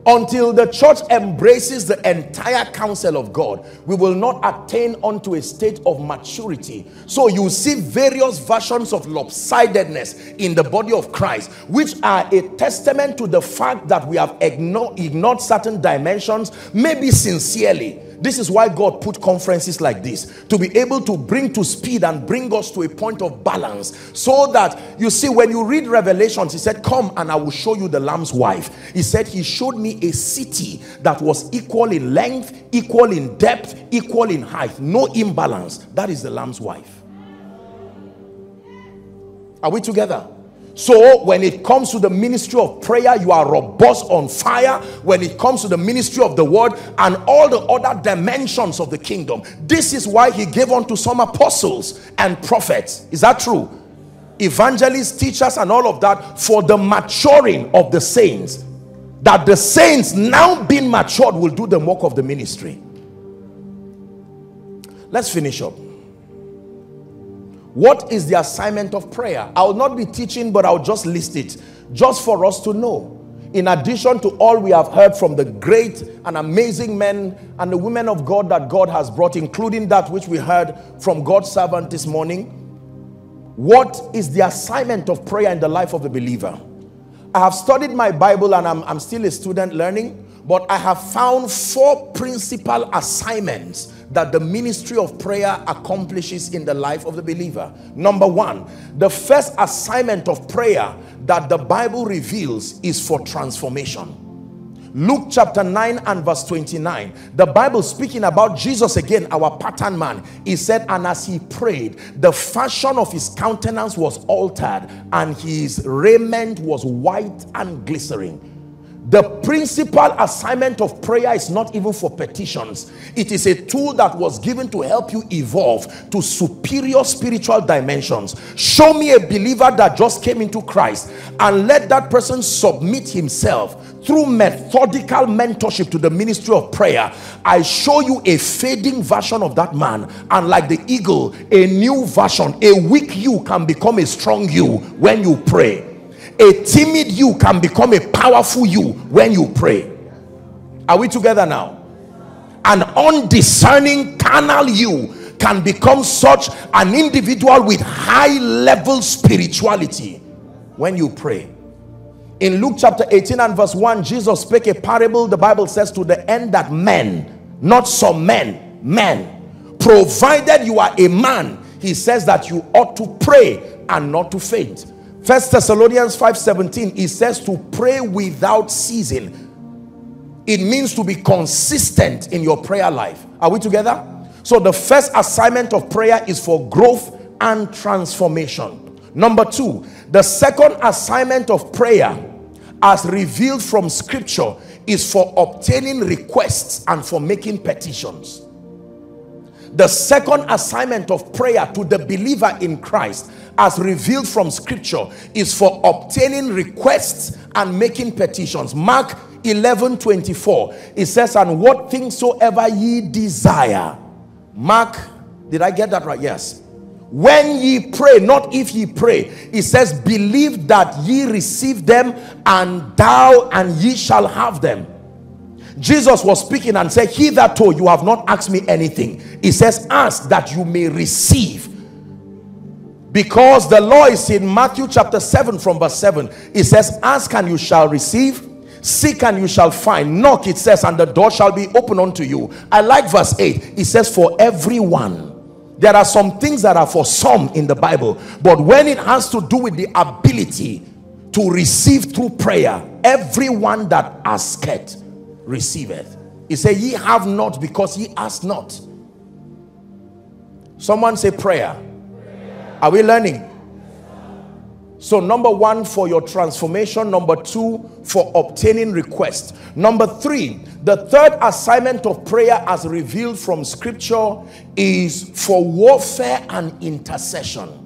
Until the church embraces the entire counsel of God, we will not attain unto a state of maturity. So you see various versions of lopsidedness in the body of Christ, which are a testament to the fact that we have ignored, ignored certain dimensions, maybe sincerely this is why God put conferences like this to be able to bring to speed and bring us to a point of balance so that you see when you read revelations he said come and I will show you the lamb's wife. He said he showed me a city that was equal in length equal in depth equal in height. No imbalance. That is the lamb's wife. Are we together so when it comes to the ministry of prayer, you are robust on fire. When it comes to the ministry of the word and all the other dimensions of the kingdom, this is why he gave unto some apostles and prophets. Is that true? Evangelists, teachers and all of that for the maturing of the saints. That the saints now being matured will do the work of the ministry. Let's finish up. What is the assignment of prayer? I'll not be teaching, but I'll just list it just for us to know. In addition to all we have heard from the great and amazing men and the women of God that God has brought, including that which we heard from God's servant this morning, what is the assignment of prayer in the life of the believer? I have studied my Bible and I'm, I'm still a student learning, but I have found four principal assignments that the ministry of prayer accomplishes in the life of the believer. Number one, the first assignment of prayer that the Bible reveals is for transformation. Luke chapter 9 and verse 29. The Bible speaking about Jesus again, our pattern man. He said, and as he prayed, the fashion of his countenance was altered and his raiment was white and glistening the principal assignment of prayer is not even for petitions. It is a tool that was given to help you evolve to superior spiritual dimensions. Show me a believer that just came into Christ and let that person submit himself through methodical mentorship to the ministry of prayer. I show you a fading version of that man and like the eagle, a new version. A weak you can become a strong you when you pray a timid you can become a powerful you when you pray. Are we together now? An undiscerning carnal you can become such an individual with high level spirituality when you pray. In Luke chapter 18 and verse 1 Jesus spake a parable the Bible says to the end that men not some men men provided you are a man he says that you ought to pray and not to faint First Thessalonians 5:17 it says to pray without ceasing. It means to be consistent in your prayer life. Are we together? So the first assignment of prayer is for growth and transformation. Number 2, the second assignment of prayer as revealed from scripture is for obtaining requests and for making petitions. The second assignment of prayer to the believer in Christ as revealed from scripture is for obtaining requests and making petitions. Mark 11 24 it says, And what things soever ye desire. Mark, did I get that right? Yes. When ye pray, not if ye pray, it says, Believe that ye receive them, and thou and ye shall have them. Jesus was speaking and said, He that told you have not asked me anything. He says, Ask that you may receive. Because the law is in Matthew chapter 7 from verse 7. It says, Ask and you shall receive. Seek and you shall find. Knock, it says, and the door shall be open unto you. I like verse 8. It says, For everyone. There are some things that are for some in the Bible. But when it has to do with the ability to receive through prayer, everyone that asketh receiveth. He said, Ye have not because ye ask not. Someone say prayer. Are we learning? So number one, for your transformation. Number two, for obtaining request. Number three, the third assignment of prayer as revealed from scripture is for warfare and intercession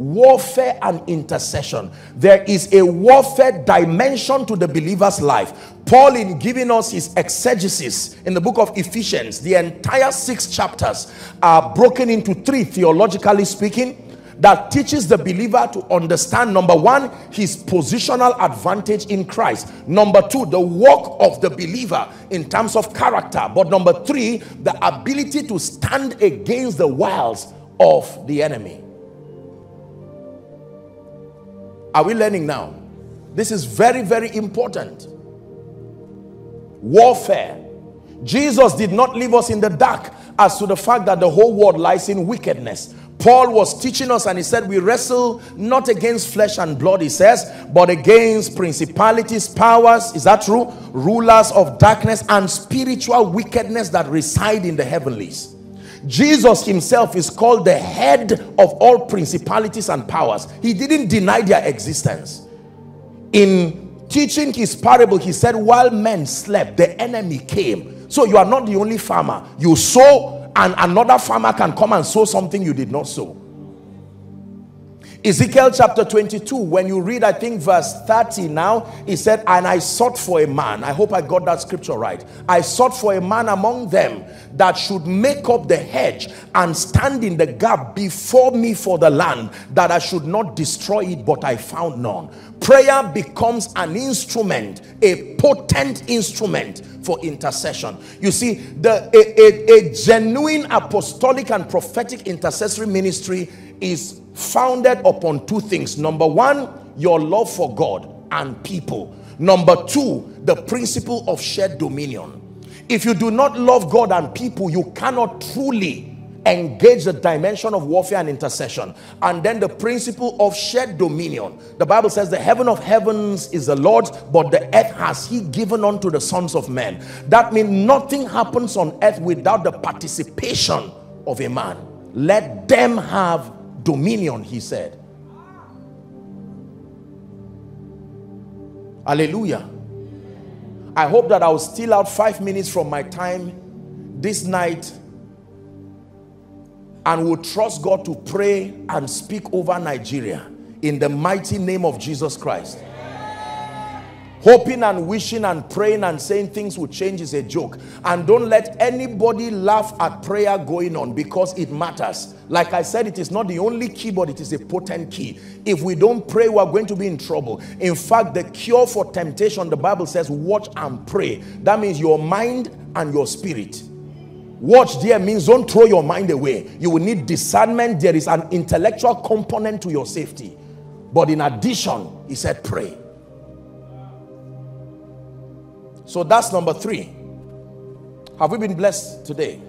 warfare and intercession. There is a warfare dimension to the believer's life. Paul, in giving us his exegesis in the book of Ephesians, the entire six chapters are broken into three, theologically speaking that teaches the believer to understand number one his positional advantage in christ number two the work of the believer in terms of character but number three the ability to stand against the wiles of the enemy are we learning now? This is very, very important. Warfare. Jesus did not leave us in the dark as to the fact that the whole world lies in wickedness. Paul was teaching us and he said, we wrestle not against flesh and blood, he says, but against principalities, powers, is that true? Rulers of darkness and spiritual wickedness that reside in the heavenlies. Jesus himself is called the head of all principalities and powers. He didn't deny their existence. In teaching his parable, he said, while men slept, the enemy came. So you are not the only farmer. You sow and another farmer can come and sow something you did not sow. Ezekiel chapter 22, when you read, I think verse 30 now, he said, And I sought for a man. I hope I got that scripture right. I sought for a man among them that should make up the hedge and stand in the gap before me for the land, that I should not destroy it, but I found none. Prayer becomes an instrument, a potent instrument for intercession. You see, the a, a, a genuine apostolic and prophetic intercessory ministry is founded upon two things. Number one, your love for God and people. Number two, the principle of shared dominion. If you do not love God and people, you cannot truly engage the dimension of warfare and intercession. And then the principle of shared dominion. The Bible says the heaven of heavens is the Lord's, but the earth has he given unto the sons of men. That means nothing happens on earth without the participation of a man. Let them have dominion, he said. Hallelujah. I hope that I will steal out five minutes from my time this night and will trust God to pray and speak over Nigeria in the mighty name of Jesus Christ. Hoping and wishing and praying and saying things will change is a joke. And don't let anybody laugh at prayer going on because it matters. Like i said it is not the only key but it is a potent key. If we don't pray we're going to be in trouble. In fact the cure for temptation the bible says watch and pray. That means your mind and your spirit watch there means don't throw your mind away you will need discernment there is an intellectual component to your safety but in addition he said pray so that's number three. Have we been blessed today?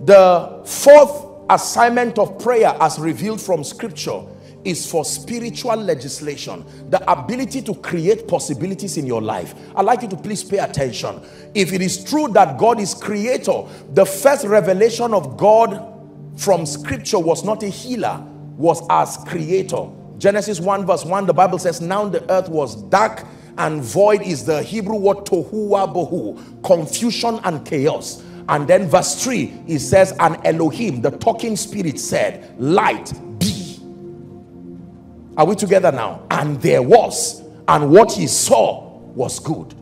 The fourth assignment of prayer as revealed from scripture is for spiritual legislation, the ability to create possibilities in your life. I'd like you to please pay attention. If it is true that God is creator, the first revelation of God from scripture was not a healer, was as creator. Genesis 1 verse 1, the Bible says, now the earth was dark and void is the Hebrew word tohu wa bohu, confusion and chaos. And then verse 3, it says, and Elohim, the talking spirit said, light be. Are we together now? And there was, and what he saw was good.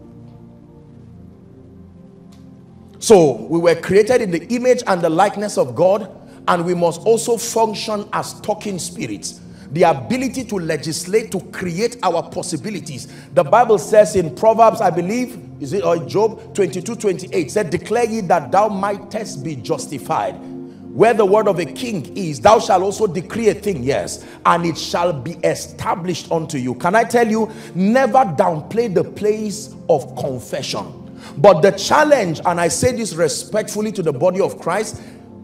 So we were created in the image and the likeness of God and we must also function as talking spirits the ability to legislate to create our possibilities the bible says in proverbs i believe is it or job 22 28 said declare ye that thou mightest be justified where the word of a king is thou shalt also decree a thing yes and it shall be established unto you. Can i tell you never downplay the place of confession. But the challenge and i say this respectfully to the body of christ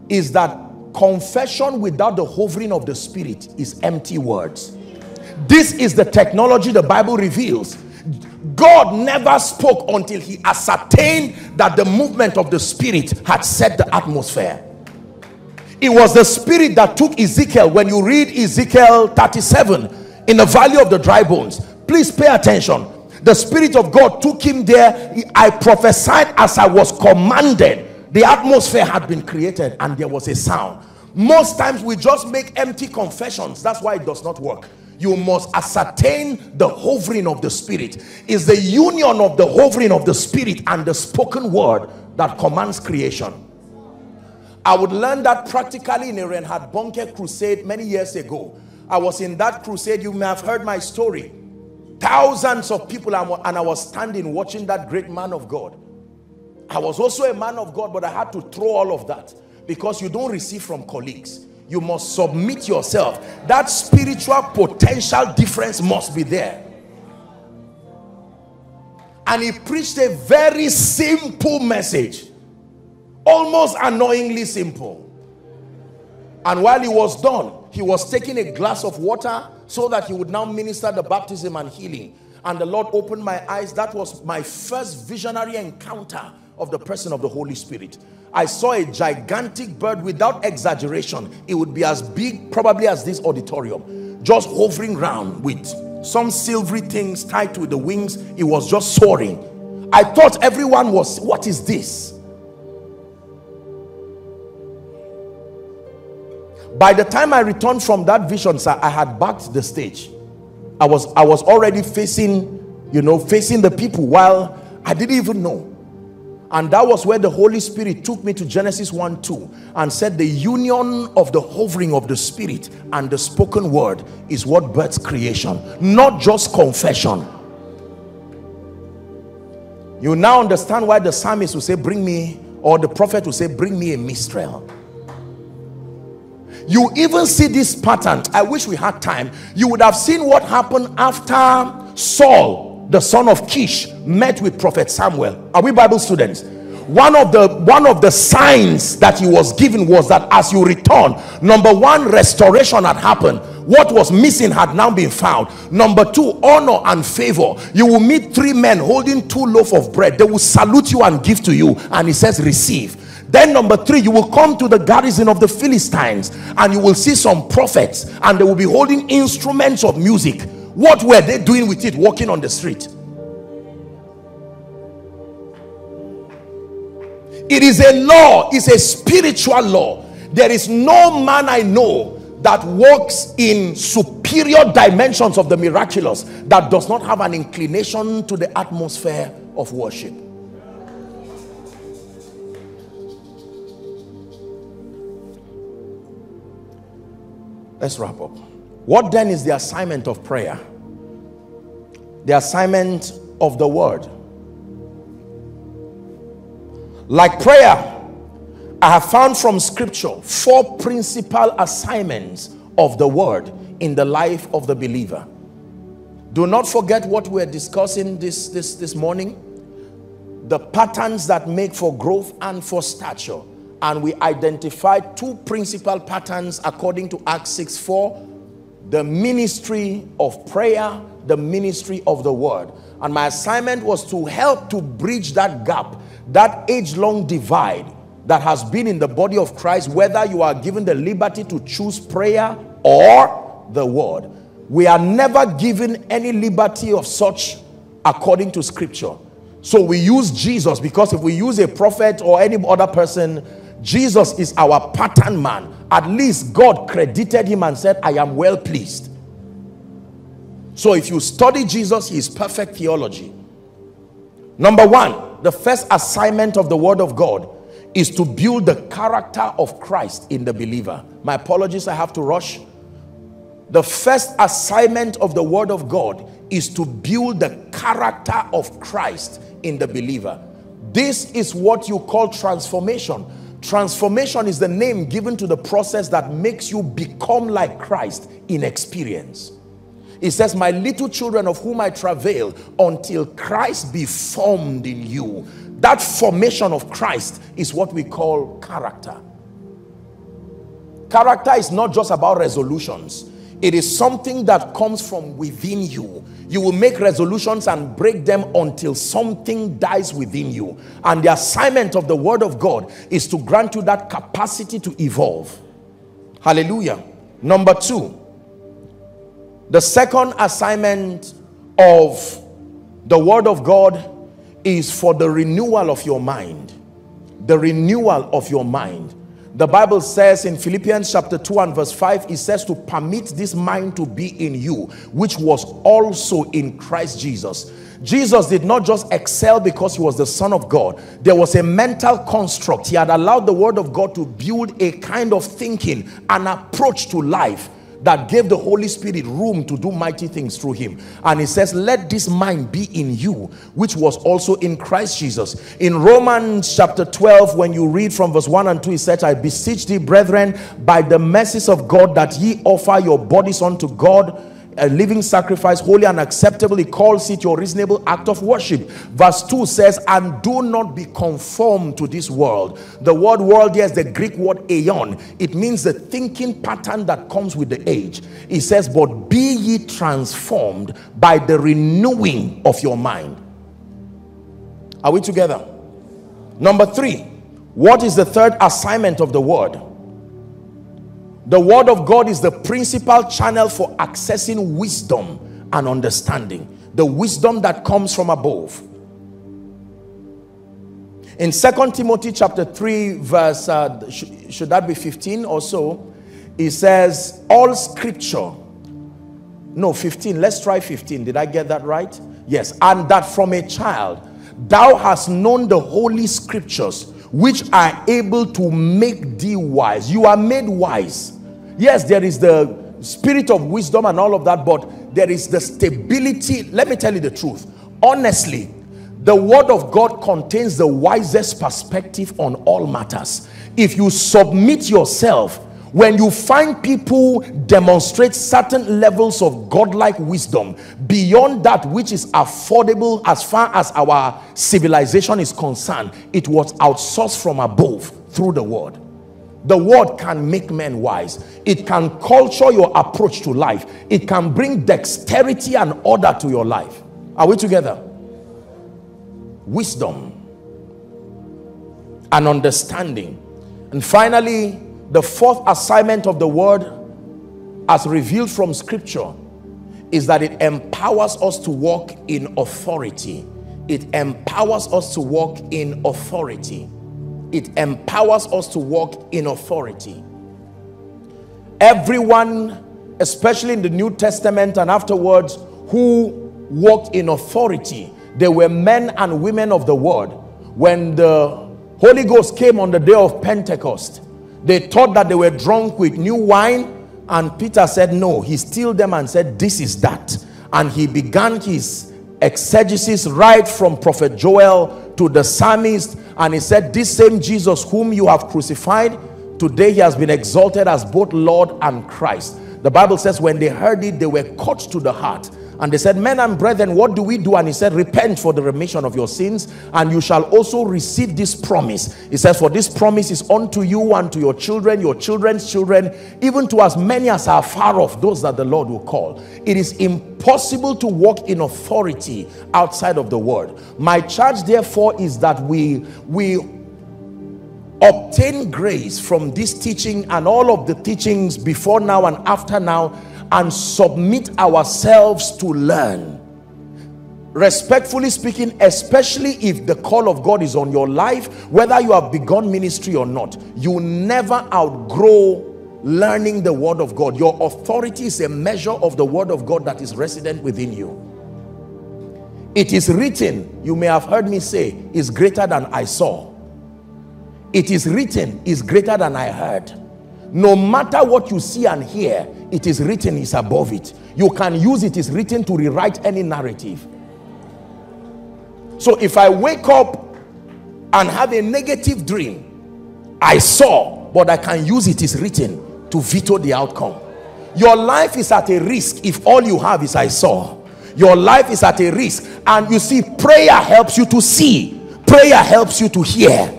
is that confession without the hovering of the spirit is empty words. This is the technology the bible reveals. God never spoke until he ascertained that the movement of the spirit had set the atmosphere it was the spirit that took ezekiel. When you read ezekiel 37 in the valley of the dry bones please pay attention. The spirit of god took him there. I prophesied as i was commanded. The atmosphere had been created and there was a sound. Most times we just make empty confessions. That's why it does not work. You must ascertain the hovering of the spirit. Is the union of the hovering of the spirit and the spoken word that commands creation i would learn that practically in a Reinhard Bonnke crusade many years ago i was in that crusade you may have heard my story thousands of people and i was standing watching that great man of god I was also a man of God, but I had to throw all of that because you don't receive from colleagues. You must submit yourself. That spiritual potential difference must be there. And he preached a very simple message, almost annoyingly simple. And while he was done, he was taking a glass of water so that he would now minister the baptism and healing. And the Lord opened my eyes. That was my first visionary encounter of the person of the Holy Spirit. I saw a gigantic bird without exaggeration. It would be as big probably as this auditorium. Just hovering around with some silvery things tied to the wings. It was just soaring. I thought everyone was, what is this? By the time I returned from that vision, sir, I had backed the stage. I was, I was already facing, you know, facing the people while I didn't even know. And that was where the Holy Spirit took me to Genesis 1 2 and said the union of the hovering of the Spirit and the spoken word is what births creation, not just confession. You now understand why the psalmist will say, Bring me, or the prophet will say, Bring me a minstrel. You even see this pattern. I wish we had time. You would have seen what happened after Saul the son of Kish met with prophet Samuel. Are we Bible students? One of the one of the signs that he was given was that as you return number one restoration had happened. What was missing had now been found. Number two honor and favor. You will meet three men holding two loaf of bread. They will salute you and give to you. And he says receive then number three you will come to the garrison of the philistines and you will see some prophets and they will be holding instruments of music. What were they doing with it walking on the street? It is a law it's a spiritual law. There is no man i know that walks in superior dimensions of the miraculous that does not have an inclination to the atmosphere of worship let's wrap up what then is the assignment of prayer? The assignment of the word. Like prayer, I have found from scripture four principal assignments of the word in the life of the believer. Do not forget what we're discussing this, this, this morning. The patterns that make for growth and for stature. And we identified two principal patterns according to Acts 6 4 the ministry of prayer, the ministry of the word. And my assignment was to help to bridge that gap, that age-long divide that has been in the body of Christ, whether you are given the liberty to choose prayer or the word. We are never given any liberty of such according to scripture. So we use Jesus because if we use a prophet or any other person, Jesus is our pattern man. At least God credited him and said, I am well pleased. So if you study Jesus, he is perfect theology. Number one, the first assignment of the word of God is to build the character of Christ in the believer. My apologies, I have to rush. The first assignment of the word of God is to build the character of Christ in the believer. This is what you call transformation. Transformation is the name given to the process that makes you become like Christ in experience. It says, my little children of whom I travail until Christ be formed in you. That formation of Christ is what we call character. Character is not just about resolutions. It is something that comes from within you. You will make resolutions and break them until something dies within you. And the assignment of the word of God is to grant you that capacity to evolve. Hallelujah. Number two, the second assignment of the word of God is for the renewal of your mind. The renewal of your mind. The Bible says in Philippians chapter 2 and verse 5, it says to permit this mind to be in you, which was also in Christ Jesus. Jesus did not just excel because he was the son of God. There was a mental construct. He had allowed the word of God to build a kind of thinking, an approach to life that gave the Holy Spirit room to do mighty things through him. And he says, let this mind be in you, which was also in Christ Jesus. In Romans chapter 12, when you read from verse 1 and 2, he said, I beseech thee, brethren, by the mercies of God, that ye offer your bodies unto God a living sacrifice, holy and acceptable. He calls it your reasonable act of worship. Verse 2 says, and do not be conformed to this world. The word world here is the Greek word aeon. It means the thinking pattern that comes with the age. He says, but be ye transformed by the renewing of your mind. Are we together? Number three, what is the third assignment of the word? The word of God is the principal channel for accessing wisdom and understanding. The wisdom that comes from above. In Second Timothy chapter 3 verse, uh, sh should that be 15 or so? It says, all scripture. No, 15. Let's try 15. Did I get that right? Yes. And that from a child, thou hast known the holy scriptures, which are able to make thee wise. You are made wise Yes, there is the spirit of wisdom and all of that, but there is the stability. Let me tell you the truth. Honestly, the word of God contains the wisest perspective on all matters. If you submit yourself, when you find people demonstrate certain levels of godlike wisdom beyond that which is affordable as far as our civilization is concerned, it was outsourced from above through the word. The word can make men wise. It can culture your approach to life. It can bring dexterity and order to your life. Are we together? Wisdom and understanding. And finally, the fourth assignment of the word as revealed from scripture is that it empowers us to walk in authority. It empowers us to walk in authority it empowers us to walk in authority. Everyone, especially in the New Testament and afterwards, who walked in authority, they were men and women of the word. When the Holy Ghost came on the day of Pentecost, they thought that they were drunk with new wine and Peter said no. He stilled them and said, this is that. And he began his exegesis right from prophet Joel to the psalmist and he said this same Jesus whom you have crucified today he has been exalted as both Lord and Christ. The Bible says when they heard it they were cut to the heart And they said, men and brethren, what do we do? And he said, repent for the remission of your sins and you shall also receive this promise. He says, for this promise is unto you and to your children, your children's children, even to as many as are far off, those that the Lord will call. It is impossible to walk in authority outside of the word. My charge therefore is that we, we obtain grace from this teaching and all of the teachings before now and after now and submit ourselves to learn. Respectfully speaking especially if the call of God is on your life whether you have begun ministry or not you never outgrow learning the word of God. Your authority is a measure of the word of God that is resident within you. It is written you may have heard me say is greater than I saw. It is written is greater than I heard. No matter what you see and hear it is written is above it. You can use it is written to rewrite any narrative. So if i wake up and have a negative dream i saw but i can use it is written to veto the outcome. Your life is at a risk if all you have is i saw. Your life is at a risk. And you see prayer helps you to see. Prayer helps you to hear.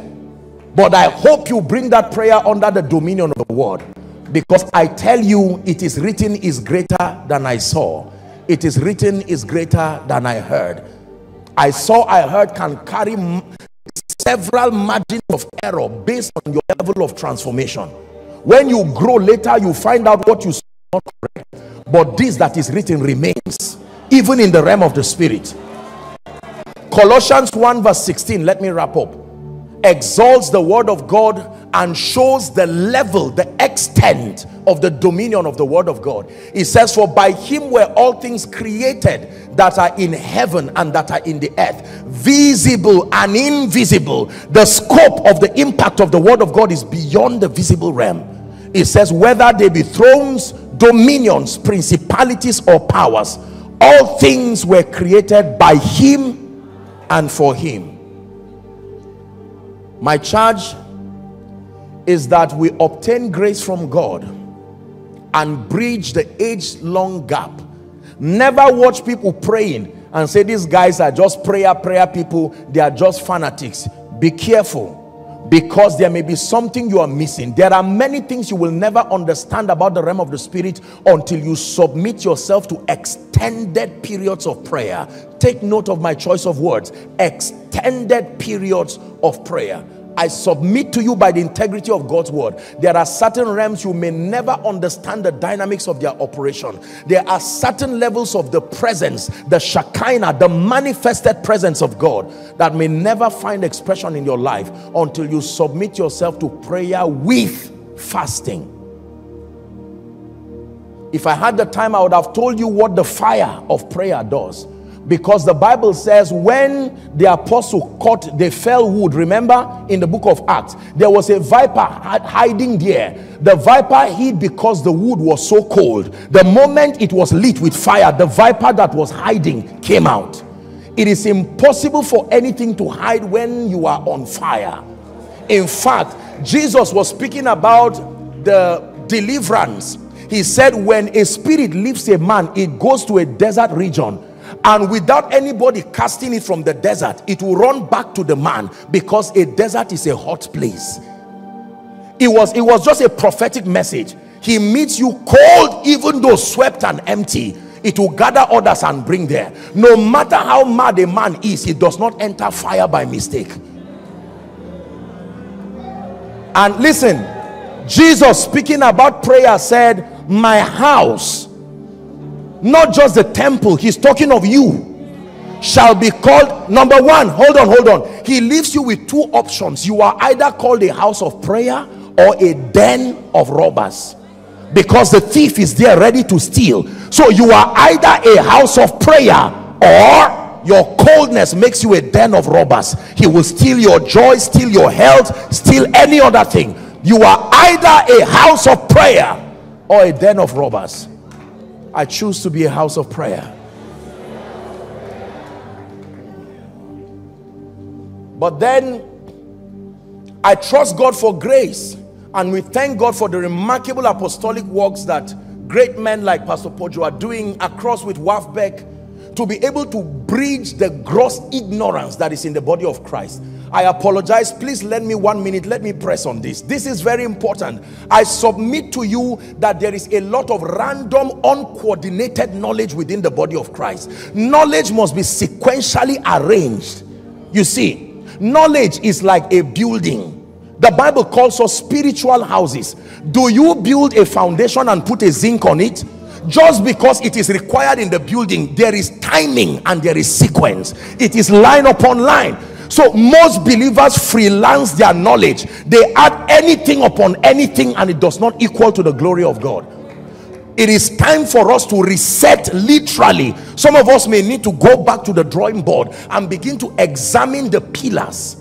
But I hope you bring that prayer under the dominion of the word. Because I tell you, it is written is greater than I saw. It is written is greater than I heard. I saw, I heard can carry several margins of error based on your level of transformation. When you grow later, you find out what you saw not correct. But this that is written remains, even in the realm of the spirit. Colossians 1 verse 16, let me wrap up exalts the word of God and shows the level, the extent of the dominion of the word of God. It says, for by him were all things created that are in heaven and that are in the earth, visible and invisible. The scope of the impact of the word of God is beyond the visible realm. It says, whether they be thrones, dominions, principalities or powers, all things were created by him and for him my charge is that we obtain grace from God and bridge the age-long gap. Never watch people praying and say these guys are just prayer, prayer people. They are just fanatics. Be careful because there may be something you are missing. There are many things you will never understand about the realm of the spirit until you submit yourself to extended periods of prayer. Take note of my choice of words. Extended periods of prayer. I submit to you by the integrity of God's word. There are certain realms you may never understand the dynamics of their operation. There are certain levels of the presence, the Shekinah, the manifested presence of God that may never find expression in your life until you submit yourself to prayer with fasting. If I had the time, I would have told you what the fire of prayer does because the bible says when the apostle caught the fell wood remember in the book of acts there was a viper hiding there. The viper hid because the wood was so cold. The moment it was lit with fire the viper that was hiding came out. It is impossible for anything to hide when you are on fire. In fact jesus was speaking about the deliverance. He said when a spirit leaves a man it goes to a desert region and without anybody casting it from the desert it will run back to the man because a desert is a hot place. It was it was just a prophetic message. He meets you cold even though swept and empty. It will gather others and bring there. No matter how mad a man is he does not enter fire by mistake. And listen jesus speaking about prayer said my house not just the temple he's talking of you shall be called number one hold on hold on. He leaves you with two options. You are either called a house of prayer or a den of robbers because the thief is there ready to steal. So you are either a house of prayer or your coldness makes you a den of robbers. He will steal your joy steal your health steal any other thing. You are either a house of prayer or a den of robbers I choose to be a house of prayer. But then I trust God for grace and we thank God for the remarkable apostolic works that great men like Pastor Poju are doing across with WAFBEC to be able to bridge the gross ignorance that is in the body of Christ. I apologize. Please lend me one minute. Let me press on this. This is very important. I submit to you that there is a lot of random, uncoordinated knowledge within the body of Christ. Knowledge must be sequentially arranged. You see, knowledge is like a building. The Bible calls us spiritual houses. Do you build a foundation and put a zinc on it? Just because it is required in the building, there is timing and there is sequence. It is line upon line so most believers freelance their knowledge. They add anything upon anything and it does not equal to the glory of God. It is time for us to reset literally. Some of us may need to go back to the drawing board and begin to examine the pillars.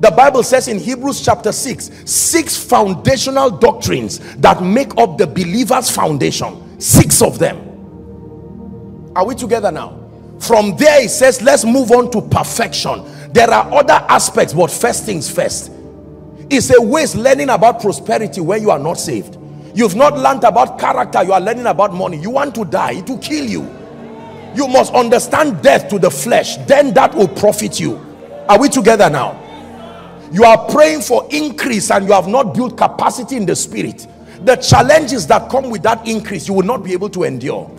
The Bible says in Hebrews chapter 6, six foundational doctrines that make up the believer's foundation. Six of them. Are we together now? From there it says, let's move on to perfection there are other aspects but first things first. It's a waste learning about prosperity when you are not saved. You've not learned about character you are learning about money. You want to die it will kill you. You must understand death to the flesh then that will profit you. Are we together now? You are praying for increase and you have not built capacity in the spirit. The challenges that come with that increase you will not be able to endure.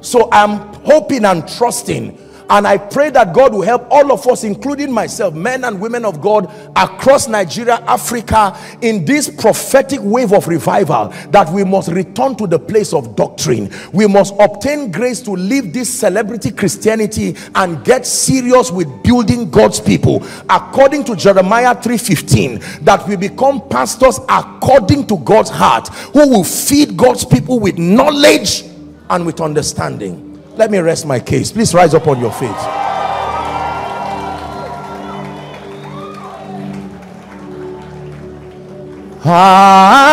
So i'm hoping and trusting and I pray that God will help all of us, including myself, men and women of God across Nigeria, Africa, in this prophetic wave of revival, that we must return to the place of doctrine. We must obtain grace to leave this celebrity Christianity and get serious with building God's people. According to Jeremiah 3.15, that we become pastors according to God's heart, who will feed God's people with knowledge and with understanding. Let me rest my case. Please rise up on your feet. Ah,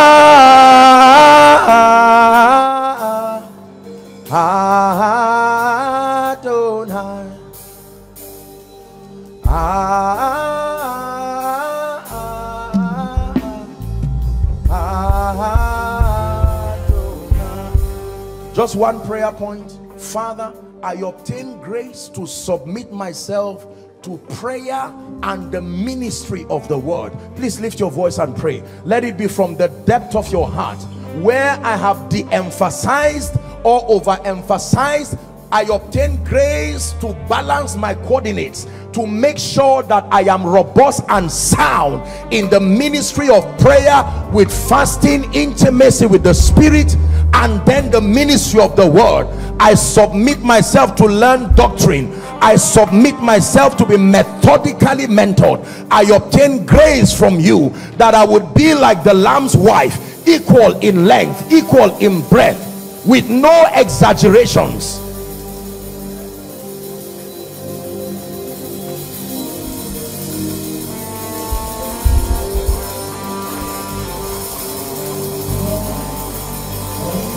Just one prayer point. Father, I obtain grace to submit myself to prayer and the ministry of the word. Please lift your voice and pray. Let it be from the depth of your heart. Where I have de-emphasized or overemphasized, I obtain grace to balance my coordinates to make sure that I am robust and sound in the ministry of prayer with fasting, intimacy with the spirit and then the ministry of the word. I submit myself to learn doctrine. I submit myself to be methodically mentored. I obtain grace from you that i would be like the lamb's wife equal in length equal in breadth with no exaggerations